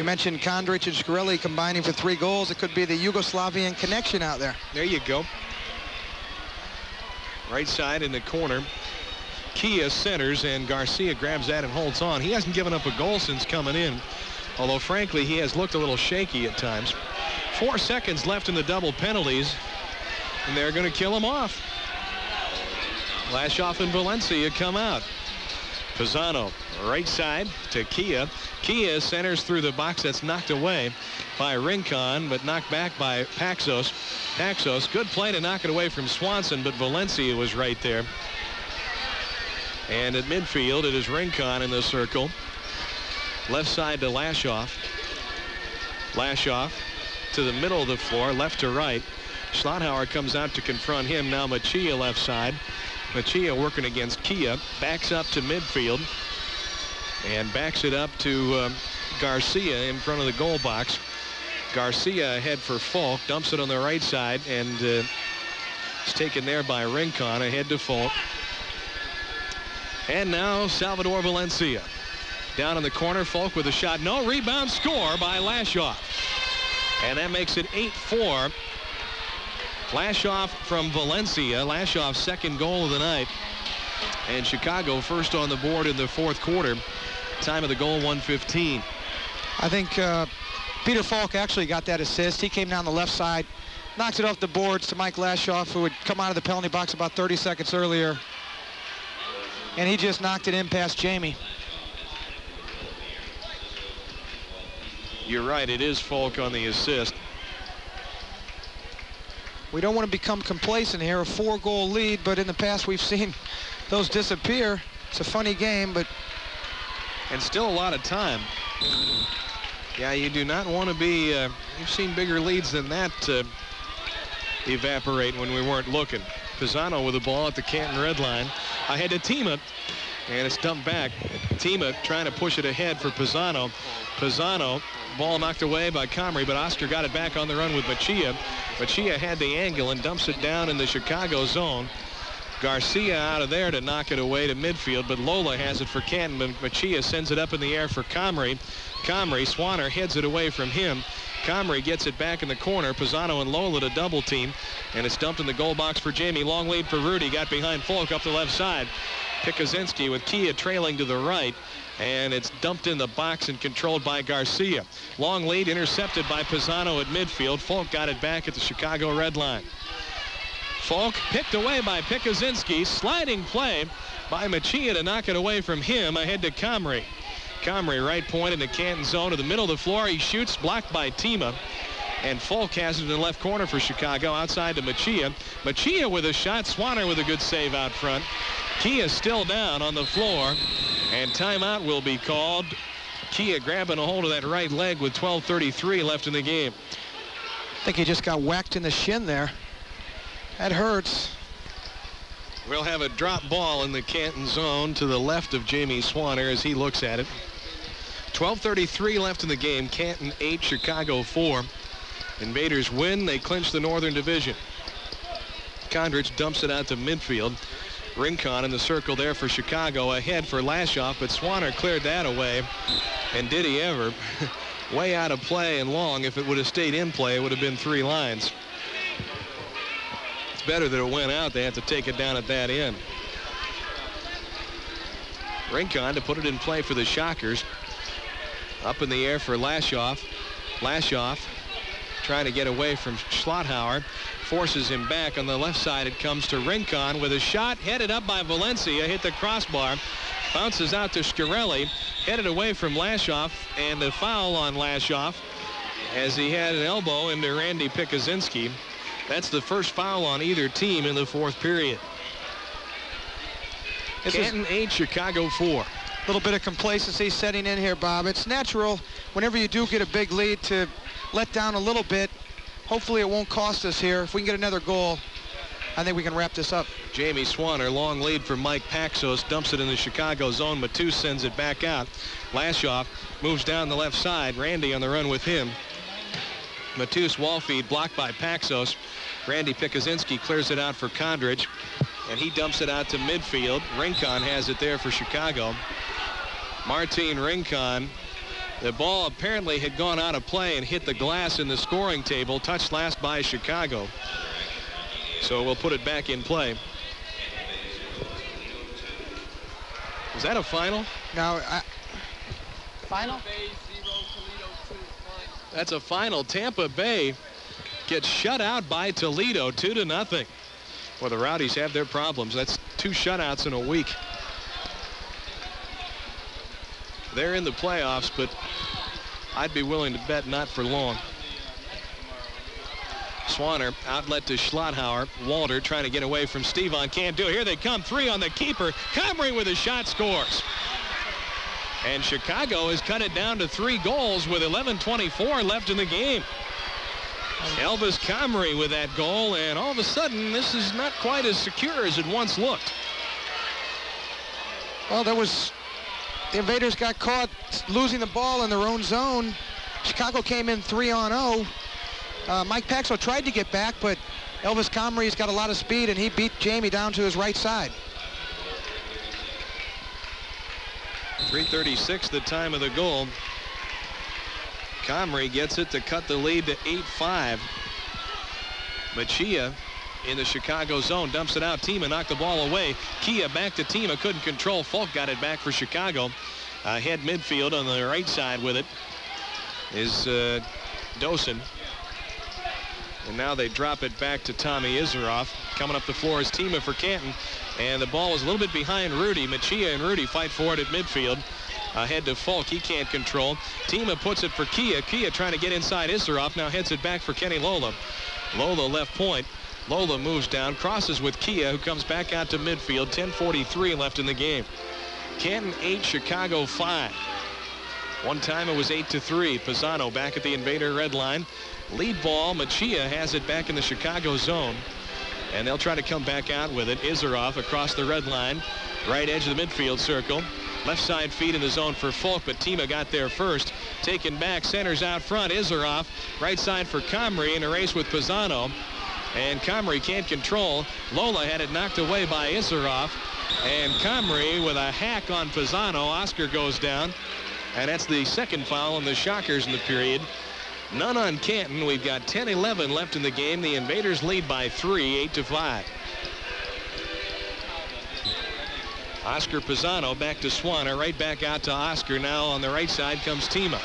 You mentioned Kondrich and Shkreli combining for three goals. It could be the Yugoslavian connection out there. There you go. Right side in the corner. Kia centers and Garcia grabs that and holds on. He hasn't given up a goal since coming in, although frankly he has looked a little shaky at times. Four seconds left in the double penalties, and they're going to kill him off. Lashoff and Valencia come out. Pisano, right side to Kia. Kia centers through the box that's knocked away by Rincon, but knocked back by Paxos. Paxos, good play to knock it away from Swanson, but Valencia was right there. And at midfield, it is Rincon in the circle. Left side to Lashoff. Lashoff to the middle of the floor, left to right. Schlotthauer comes out to confront him. Now Machia left side. Machia working against Kia. Backs up to midfield. And backs it up to um, Garcia in front of the goal box. Garcia ahead for Falk. Dumps it on the right side. And uh, it's taken there by Rincon. Ahead to Falk. And now Salvador Valencia. Down in the corner. Falk with a shot. No rebound score by Lashoff. And that makes it 8-4 Lashoff from Valencia. Lashoff's second goal of the night. And Chicago first on the board in the fourth quarter. Time of the goal 115. I think uh, Peter Falk actually got that assist. He came down the left side, knocked it off the boards to Mike Lashoff, who had come out of the penalty box about 30 seconds earlier. And he just knocked it in past Jamie. You're right, it is Falk on the assist. We don't want to become complacent here, a four-goal lead, but in the past we've seen those disappear. It's a funny game, but... And still a lot of time. Yeah, you do not want to be... Uh, you've seen bigger leads than that uh, evaporate when we weren't looking. Pisano with the ball at the Canton red line. I had to team it, and it's dumped back. Tima trying to push it ahead for Pisano. Pisano Ball knocked away by Comrie, but Oscar got it back on the run with Machia. Machia had the angle and dumps it down in the Chicago zone. Garcia out of there to knock it away to midfield, but Lola has it for Canton. Machia sends it up in the air for Comrie. Comrie, Swanner heads it away from him. Comrie gets it back in the corner. Pisano and Lola to double team, and it's dumped in the goal box for Jamie. Long lead for Rudy. Got behind Falk up the left side. Pikuzinski with Kia trailing to the right and it's dumped in the box and controlled by Garcia. Long lead intercepted by Pisano at midfield. Falk got it back at the Chicago red line. Falk picked away by Pikuzinski. Sliding play by Machia to knock it away from him ahead to Comrie. Comrie right point in the Canton zone to the middle of the floor. He shoots blocked by Tima. And Falk has it in the left corner for Chicago outside to Machia. Machia with a shot. Swanner with a good save out front. Kia still down on the floor. And timeout will be called. Kia grabbing a hold of that right leg with 12.33 left in the game. I think he just got whacked in the shin there. That hurts. We'll have a drop ball in the Canton zone to the left of Jamie Swanner as he looks at it. 12.33 left in the game. Canton 8, Chicago 4. Invaders win. They clinch the Northern Division. Kondrich dumps it out to midfield. Rincon in the circle there for Chicago ahead for Lashoff, but Swanner cleared that away. And did he ever? Way out of play and long. If it would have stayed in play, it would have been three lines. Better that it went out. They have to take it down at that end. Rincon to put it in play for the Shockers. Up in the air for Lashoff. Lashoff trying to get away from Schlotthauer. Forces him back on the left side. It comes to Rincon with a shot headed up by Valencia. Hit the crossbar. Bounces out to Scarelli. Headed away from Lashoff. And a foul on Lashoff as he had an elbow into Randy Pikuzinski. That's the first foul on either team in the fourth period. This Canton 8, Chicago 4 A little bit of complacency setting in here, Bob. It's natural whenever you do get a big lead to let down a little bit. Hopefully it won't cost us here. If we can get another goal, I think we can wrap this up. Jamie Swanner, long lead for Mike Paxos, dumps it in the Chicago zone. Matus sends it back out. Lashoff moves down the left side. Randy on the run with him. Matus wall feed blocked by Paxos. Randy Pikuzinski clears it out for Kondrich, and he dumps it out to midfield. Rincon has it there for Chicago. Martin Rincon. The ball apparently had gone out of play and hit the glass in the scoring table. Touched last by Chicago. So we'll put it back in play. Is that a final? No. I... Final? That's a final. Tampa Bay gets shut out by Toledo, two to nothing. Well, the Rowdies have their problems. That's two shutouts in a week. They're in the playoffs, but I'd be willing to bet not for long. Swanner outlet to Schlotthauer. Walter trying to get away from Stevon. Can't do it. Here they come. Three on the keeper. Comrie with a shot scores. And Chicago has cut it down to three goals with 11.24 left in the game. Elvis Comrie with that goal, and all of a sudden, this is not quite as secure as it once looked. Well, there was the Invaders got caught losing the ball in their own zone. Chicago came in 3 on 0. Uh, Mike Paxo tried to get back, but Elvis Comrie's got a lot of speed, and he beat Jamie down to his right side. 336 the time of the goal. Comrie gets it to cut the lead to 8-5. Machia in the Chicago zone. Dumps it out. Tima knocked the ball away. Kia back to Tima. Couldn't control. Falk got it back for Chicago. Uh, head midfield on the right side with it is uh, Dosen. And now they drop it back to Tommy Iseroff. Coming up the floor is Tima for Canton. And the ball was a little bit behind Rudy. Machia and Rudy fight for it at midfield. Ahead to Falk. He can't control. Tima puts it for Kia. Kia trying to get inside Iseroff. Now heads it back for Kenny Lola. Lola left point. Lola moves down, crosses with Kia, who comes back out to midfield. 10.43 left in the game. Canton 8, Chicago 5. One time it was 8 to 3. Pisano back at the invader red line. Lead ball, Machia has it back in the Chicago zone. And they'll try to come back out with it. Iseroff across the red line. Right edge of the midfield circle. Left side feed in the zone for Falk, but Tima got there first. Taken back, centers out front. Iseroff, right side for Comrie in a race with Pisano and Comrie can't control. Lola had it knocked away by Iseroff, and Comrie with a hack on Pisano. Oscar goes down, and that's the second foul on the Shockers in the period. None on Canton. We've got 10-11 left in the game. The Invaders lead by three, 8 to 5. Oscar Pisano back to Swanner, right back out to Oscar. Now on the right side comes Tima.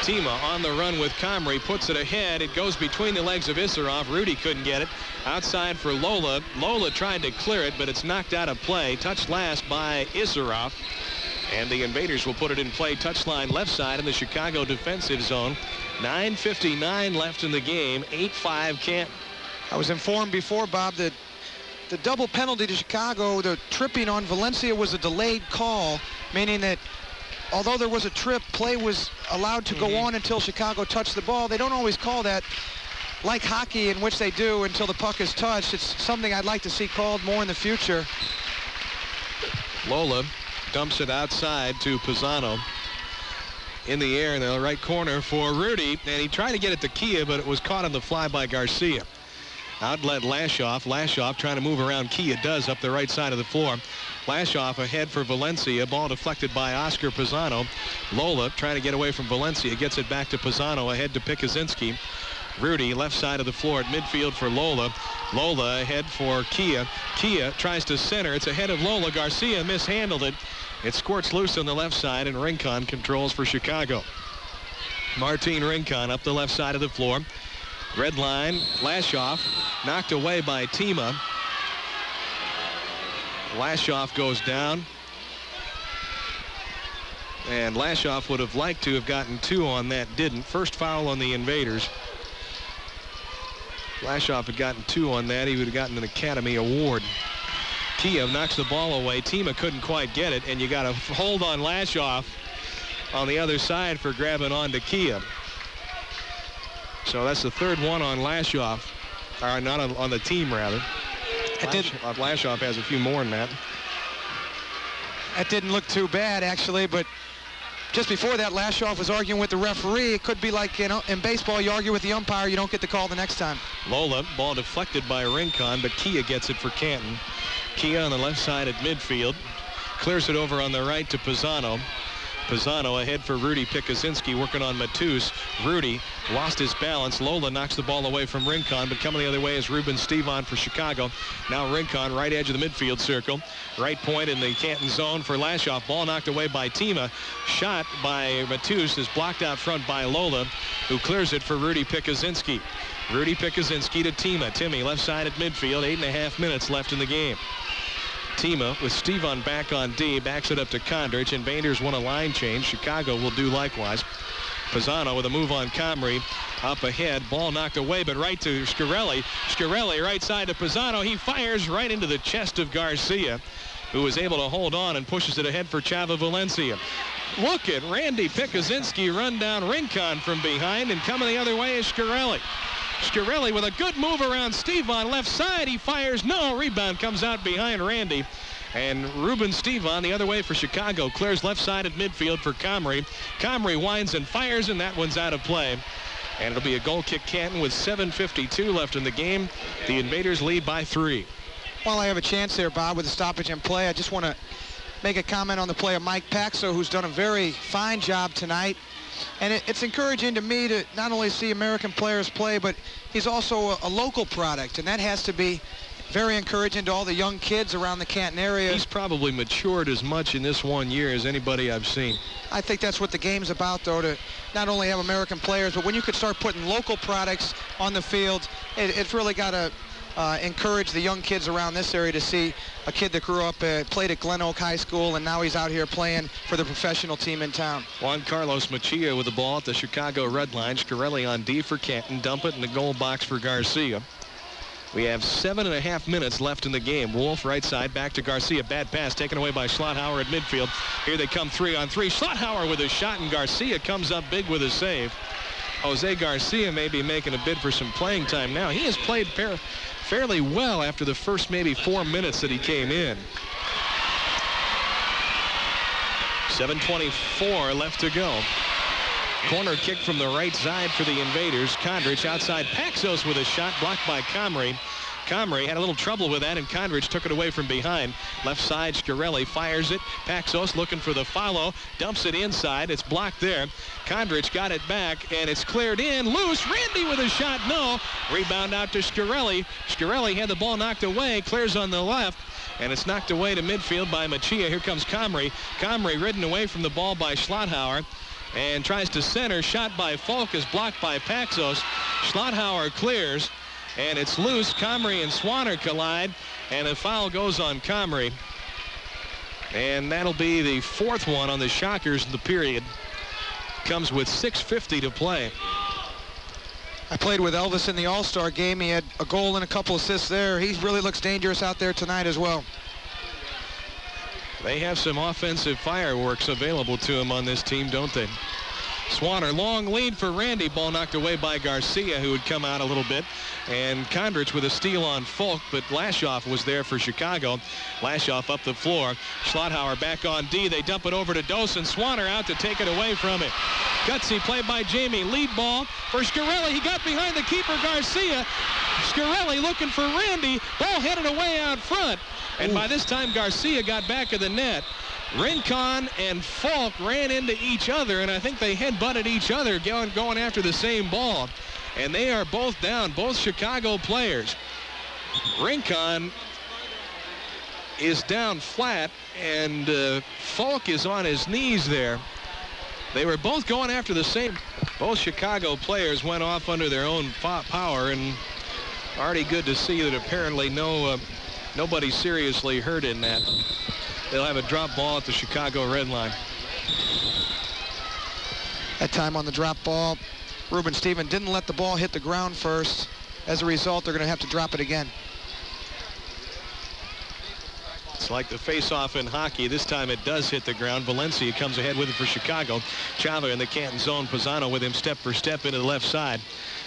Tima on the run with Comrie, puts it ahead. It goes between the legs of Iseroff. Rudy couldn't get it. Outside for Lola. Lola tried to clear it, but it's knocked out of play. Touched last by Iseroff. And the Invaders will put it in play touchline left side in the Chicago defensive zone. 9.59 left in the game. 8-5 Canton. I was informed before, Bob, that the double penalty to Chicago, the tripping on Valencia was a delayed call, meaning that although there was a trip, play was allowed to mm -hmm. go mm-hmm. on until Chicago touched the ball. They don't always call that. like hockey in which they do until the puck is touched. It's something I'd like to see called more in the future. Lola dumps it outside to Pisano. In the air in the right corner for Rudy, and he tried to get it to Kia, but it was caught on the fly by Garcia. Outlet Lashoff. Lashoff trying to move around Kia does up the right side of the floor. Lashoff ahead for Valencia. Ball deflected by Oscar Pisano. Lola trying to get away from Valencia. Gets it back to Pisano ahead to Pikuzinski. Rudy left side of the floor at midfield for Lola. Lola ahead for Kia. Kia tries to center. It's ahead of Lola. Garcia mishandled it. It squirts loose on the left side and Rincon controls for Chicago. Martin Rincon up the left side of the floor. Red line, Lashoff knocked away by Tima. Lashoff goes down. And Lashoff would have liked to have gotten two on that, didn't. First foul on the Invaders. Lashoff had gotten two on that. He would have gotten an Academy Award. Kia knocks the ball away. Tima couldn't quite get it, and you got to hold on Lashoff on the other side for grabbing on to Kia. So that's the third one on Lashoff, or not on, on the team rather. It did. Lashoff has a few more than that. That didn't look too bad actually, but just before that, Lashoff was arguing with the referee. It could be like you know, in baseball, you argue with the umpire, you don't get the call the next time. Lola, ball deflected by Rincon, but Kia gets it for Canton. Kia on the left side at midfield. Clears it over on the right to Pisano. Pisano ahead for Rudy Pikuzinski working on Matus. Rudy lost his balance. Lola knocks the ball away from Rincon, but coming the other way is Ruben Stevon for Chicago. Now Rincon, right edge of the midfield circle. Right point in the Canton zone for Lashoff. Ball knocked away by Tima. Shot by Matus is blocked out front by Lola, who clears it for Rudy Pikuzinski. Rudy Pikuzinski to Tima. Timmy left side at midfield. Eight and a half minutes left in the game. Tima with Stevon back on D, backs it up to Kondrich. Invaders want a line change. Chicago will do likewise. Pisano with a move on Comrie. Up ahead, ball knocked away, but right to Scarelli. Scarelli right side to Pisano. He fires right into the chest of Garcia, who was able to hold on and pushes it ahead for Chava Valencia. Look at Randy Pikuzinski run down Rincon from behind, and coming the other way is Scarelli. Scarelli with a good move around Stevon left side. He fires. No. Rebound comes out behind Randy. And Ruben Stevon the other way for Chicago. Clears left side at midfield for Comrie. Comrie winds and fires, and that one's out of play. And it'll be a goal kick Canton with 7.52 left in the game. The Invaders lead by three. While I have a chance there, Bob, with the stoppage in play, I just want to make a comment on the play of Mike Paxo, who's done a very fine job tonight. And it, it's encouraging to me to not only see American players play, but he's also a, a local product, and that has to be very encouraging to all the young kids around the Canton area. He's probably matured as much in this one year as anybody I've seen. I think that's what the game's about, though, to not only have American players, but when you could start putting local products on the field, it, it's really got to uh, encourage the young kids around this area to see a kid that grew up, uh, played at Glen Oak High School, and now he's out here playing for the professional team in town. Juan Carlos Machia with the ball at the Chicago Red Line. Scarelli on D for Canton. Dump it in the goal box for Garcia. We have seven and a half minutes left in the game. Wolf right side back to Garcia. Bad pass taken away by Schlotthauer at midfield. Here they come three on three. Schlotthauer with a shot and Garcia comes up big with a save. Jose Garcia may be making a bid for some playing time now. He has played fairly well after the first maybe four minutes that he came in. 7.24 left to go. Corner kick from the right side for the Invaders. Kondrich outside Paxos with a shot blocked by Comrie. Comrie had a little trouble with that, and Kondrich took it away from behind. Left side, Scarelli fires it. Paxos looking for the follow, dumps it inside. It's blocked there. Kondrich got it back, and it's cleared in. Loose. Randy with a shot. No. Rebound out to Scarelli. Scarelli had the ball knocked away. Clears on the left. And it's knocked away to midfield by Machia. Here comes Comrie. Comrie ridden away from the ball by Schlotthauer and tries to center. Shot by Falk is blocked by Paxos. Schlotthauer clears and it's loose. Comrie and Swanner collide, and a foul goes on Comrie. And that'll be the fourth one on the Shockers in the period. Comes with 6.50 to play. I played with Elvis in the All-Star game. He had a goal and a couple assists there. He really looks dangerous out there tonight as well. They have some offensive fireworks available to him on this team, don't they? Swanner, long lead for Randy. Ball knocked away by Garcia, who had come out a little bit. And Kondrich with a steal on Falk, but Lashoff was there for Chicago. Lashoff up the floor. Schlotthauer back on D. They dump it over to Dosen. Swanner out to take it away from it. Gutsy play by Jamie. Lead ball for Scarelli. He got behind the keeper, Garcia. Scarelli looking for Randy. Ball headed away out front. And Ooh. by this time, Garcia got back of the net. Rincon and Falk ran into each other, and I think they head butted each other going, going after the same ball. And they are both down, both Chicago players. Rincon is down flat, and uh, Falk is on his knees there. They were both going after the same. Both Chicago players went off under their own power, and already good to see that apparently no uh, nobody seriously hurt in that. They'll have a drop ball at the Chicago red line. That time on the drop ball, Ruben Stevon didn't let the ball hit the ground first. As a result, they're going to have to drop it again. It's like the face-off in hockey. This time it does hit the ground. Valencia comes ahead with it for Chicago. Chava in the Canton zone. Pisano with him step for step into the left side.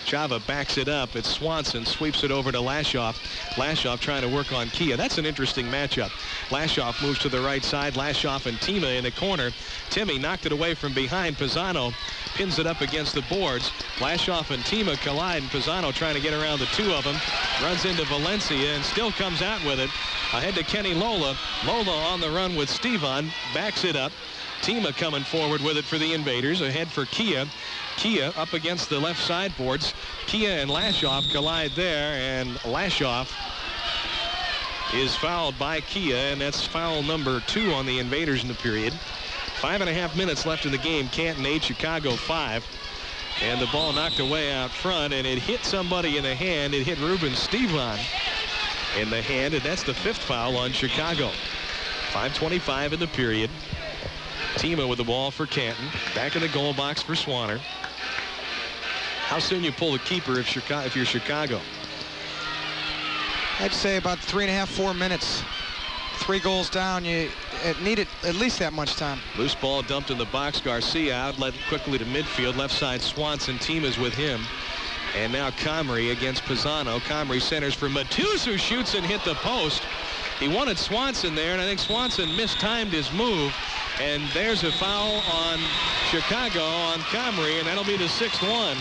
Chava backs it up. It's Swanson sweeps it over to Lashoff. Lashoff trying to work on Kia. That's an interesting matchup. Lashoff moves to the right side. Lashoff and Tima in the corner. Timmy knocked it away from behind. Pisano pins it up against the boards. Lashoff and Tima collide, and Pisano trying to get around the two of them. Runs into Valencia and still comes out with it. Ahead to Kenny Lola. Lola on the run with Stevon. Backs it up. Tima coming forward with it for the Invaders. Ahead for Kia. Kia up against the left side boards. Kia and Lashoff collide there, and Lashoff is fouled by Kia, and that's foul number two on the Invaders in the period. Five and a half minutes left in the game. Canton 8, Chicago 5. And the ball knocked away out front, and it hit somebody in the hand. It hit Ruben Stevon in the hand, and that's the fifth foul on Chicago. 5.25 in the period. Tima with the ball for Canton. Back in the goal box for Swanner. How soon you pull the keeper if, Chicago, if you're Chicago? I'd say about three and a half, four minutes. Three goals down, you need it at least that much time. Loose ball dumped in the box. Garcia out, led quickly to midfield. Left side Swanson. Team is with him. And now Comrie against Pisano. Comrie centers for Matus, who shoots and hit the post. He wanted Swanson there, and I think Swanson mistimed his move. And there's a foul on Chicago on Comrie, and that'll be the sixth one.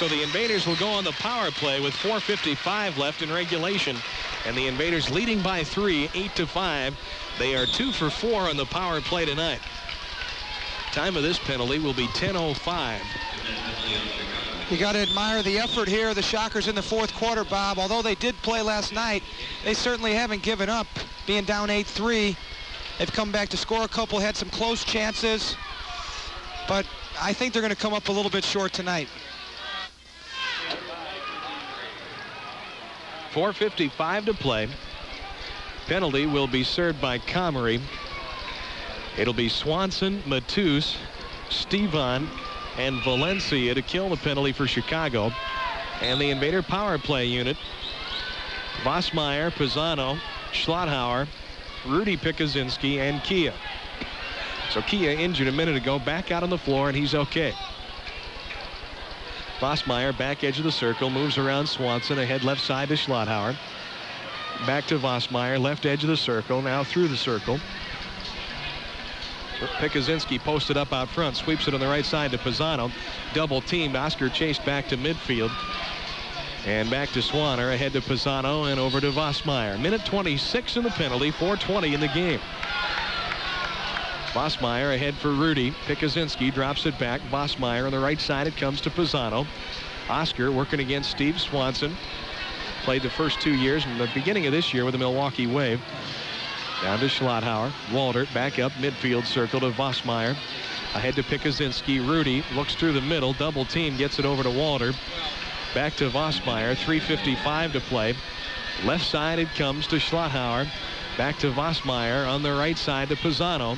So the Invaders will go on the power play with 4.55 left in regulation. And the Invaders leading by three, eight to five. They are two for four on the power play tonight. Time of this penalty will be 10.05. You got to admire the effort here. The Shockers in the fourth quarter, Bob. Although they did play last night, they certainly haven't given up. Being down 8-3, they've come back to score a couple, had some close chances. But I think they're going to come up a little bit short tonight. 4.55 to play. Penalty will be served by Comrie. It'll be Swanson, Matus, Stevon, and Valencia to kill the penalty for Chicago. And the Invader power play unit, Vosmeyer, Pisano, Schlotthauer, Rudy Pikuzinski, and Kia. So Kia injured a minute ago, back out on the floor, and he's okay. Vosmeyer, back edge of the circle, moves around Swanson, ahead left side to Schlotthauer. Back to Vosmeyer, left edge of the circle, now through the circle. Pikuzinski posted up out front, sweeps it on the right side to Pisano. Double teamed, Oscar chased back to midfield. And back to Swanner, ahead to Pisano, and over to Vosmeyer. Minute 26 in the penalty, 4.20 in the game. Vosmeyer ahead for Rudy. Pikuzinski drops it back. Vosmeyer on the right side. It comes to Pisano. Oscar working against Steve Swanson. Played the first two years in the beginning of this year with the Milwaukee Wave. Down to Schlotthauer. Walter back up midfield circle to Vosmeyer. Ahead to Pikuzinski. Rudy looks through the middle. Double team gets it over to Walter. Back to Vosmeyer. 3.55 to play. Left side it comes to Schlotthauer. Back to Vosmeyer on the right side to Pisano.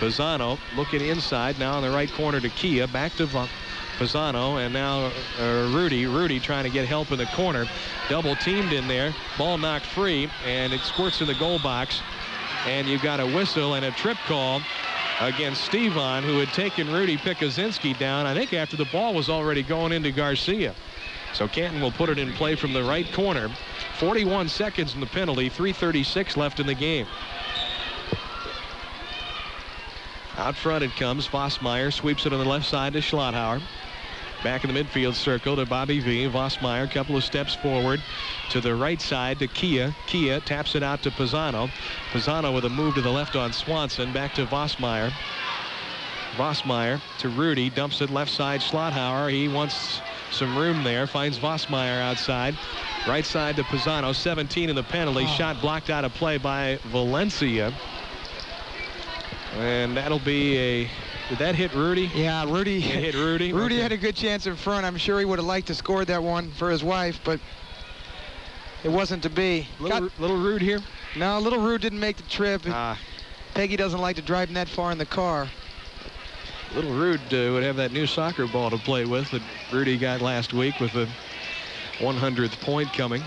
Pisano looking inside now in the right corner to Kia. Back to Pisano and now uh, Rudy. Rudy trying to get help in the corner. Double teamed in there. Ball knocked free and it squirts in the goal box. And you've got a whistle and a trip call against Stevon, who had taken Rudy Pikuzinski down, I think after the ball was already going into Garcia. So Canton will put it in play from the right corner. 41 seconds in the penalty, 3.36 left in the game. Out front it comes. Vossmeyer sweeps it on the left side to Schlotthauer. Back in the midfield circle to Bobby V. Vossmeyer, a couple of steps forward to the right side to Kia. Kia taps it out to Pisano. Pisano with a move to the left on Swanson. Back to Vossmeyer. Vossmeyer to Rudy. Dumps it left side. Schlotthauer. He wants some room there. Finds Vossmeyer outside. Right side to Pisano. 17 in the penalty. Oh. Shot blocked out of play by Valencia. And that'll be a did that hit Rudy? Yeah, Rudy it hit Rudy. Rudy okay. had a good chance in front. I'm sure he would have liked to score that one for his wife, but it wasn't to be. Little, Got, little rude here? No, little rude didn't make the trip. Ah. Peggy doesn't like to drive that far in the car. Little Rude uh, would have that new soccer ball to play with that Rudy got last week with the 100th point coming.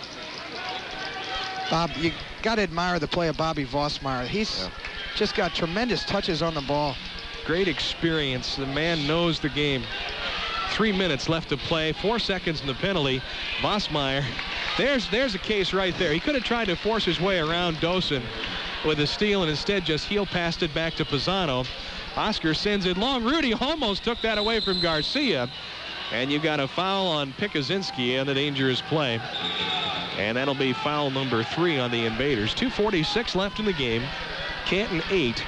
Bob, you got to admire the play of Bobby Vossmeyer. He's yeah. Just got tremendous touches on the ball. Great experience. The man knows the game. Three minutes left to play. Four seconds in the penalty. Vossmeyer. There's there's a case right there. He could have tried to force his way around Dosen with a steal and instead just heel passed it back to Pisano. Oscar sends it long. Rudy almost took that away from Garcia. And you've got a foul on Pikuzinski and a dangerous play. And that'll be foul number three on the Invaders. 2.46 left in the game. Canton eight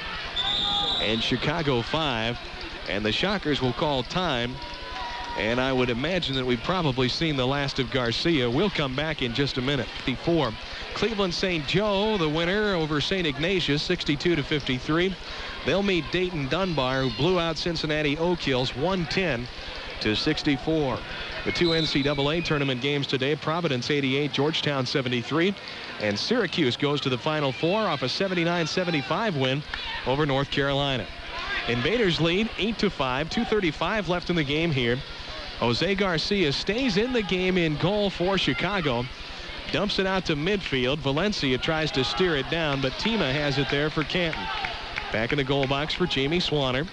and Chicago five. And the Shockers will call time. And I would imagine that we've probably seen the last of Garcia. We'll come back in just a minute. Before Cleveland St. Joe, the winner over St. Ignatius, 62 to 53. They'll meet Dayton Dunbar, who blew out Cincinnati Oak Hills 110 to 64. The two NCAA tournament games today, Providence 88, Georgetown 73, and Syracuse goes to the Final Four off a 79-75 win over North Carolina. Invaders lead 8 to 5, 235 left in the game here. Jose Garcia stays in the game in goal for Chicago. Dumps it out to midfield. Valencia tries to steer it down, but Tima has it there for Canton. Back in the goal box for Jamie Swanner.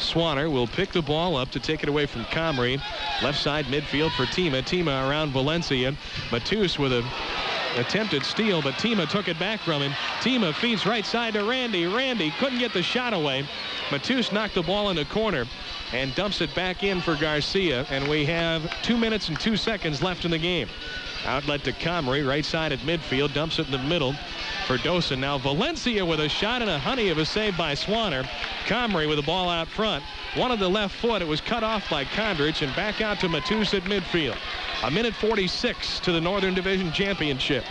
Swanner will pick the ball up to take it away from Comrie. Left side midfield for Tima. Tima around Valencia. Matus with a attempted steal, but Tima took it back from him. Tima feeds right side to Randy. Randy couldn't get the shot away. Matus knocked the ball in the corner and dumps it back in for Garcia. And we have two minutes and two seconds left in the game. Outlet to Comrie, right side at midfield, dumps it in the middle for Dosen. Now Valencia with a shot and a honey of a save by Swanner. Comrie with the ball out front. One of the left foot. It was cut off by Kondrich and back out to Matus at midfield. A minute 46 to the Northern Division Championship.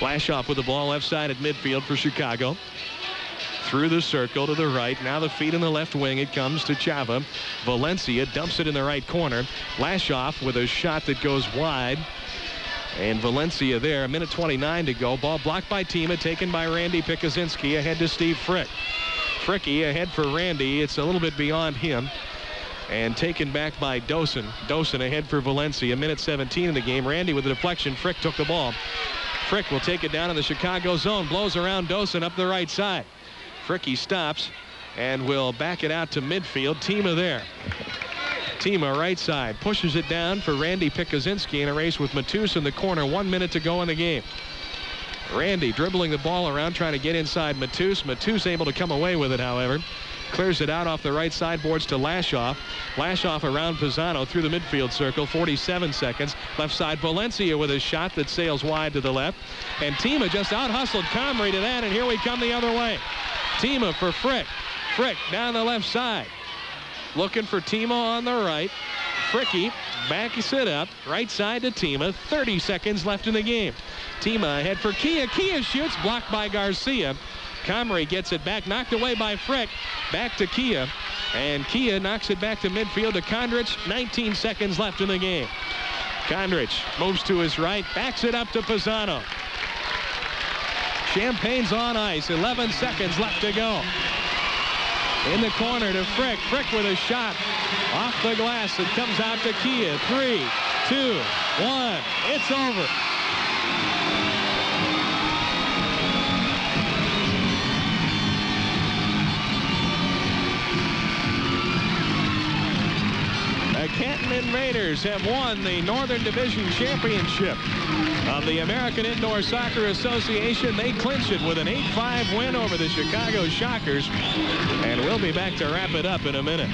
Lashoff with the ball left side at midfield for Chicago. Through the circle to the right. Now the feet in the left wing. It comes to Chava. Valencia dumps it in the right corner. Lashoff with a shot that goes wide. And Valencia there, a minute 29 to go. Ball blocked by Tima, taken by Randy Pikuzinski, ahead to Steve Frick. Fricky ahead for Randy. It's a little bit beyond him. And taken back by Dosen. Dosen ahead for Valencia. A minute 17 in the game. Randy with a deflection. Frick took the ball. Frick will take it down in the Chicago zone. Blows around Dosen up the right side. Fricky stops and will back it out to midfield. Tima there. Tima right side pushes it down for Randy Pikuzinski in a race with Matus in the corner. One minute to go in the game. Randy dribbling the ball around trying to get inside Matus. Matus able to come away with it, however. Clears it out off the right sideboards to Lashoff. Lashoff around Pisano through the midfield circle. 47 seconds. Left side Valencia with a shot that sails wide to the left. And Tima just out hustled Comrie to that. And here we come the other way. Tima for Frick. Frick down the left side. Looking for Tima on the right. Fricky backs it up. Right side to Tima. 30 seconds left in the game. Tima ahead for Kia. Kia shoots. Blocked by Garcia. Comrie gets it back. Knocked away by Frick. Back to Kia. And Kia knocks it back to midfield to Kondrich. 19 seconds left in the game. Kondrich moves to his right. Backs it up to Pisano. Champagne's on ice. 11 seconds left to go in the corner to Frick. Frick with a shot off the glass. It comes out to Kia. Three, two, one. It's over. The Canton Raiders have won the Northern Division Championship of the American Indoor Soccer Association. They clinch it with an 8-5 win over the Chicago Shockers. And we'll be back to wrap it up in a minute.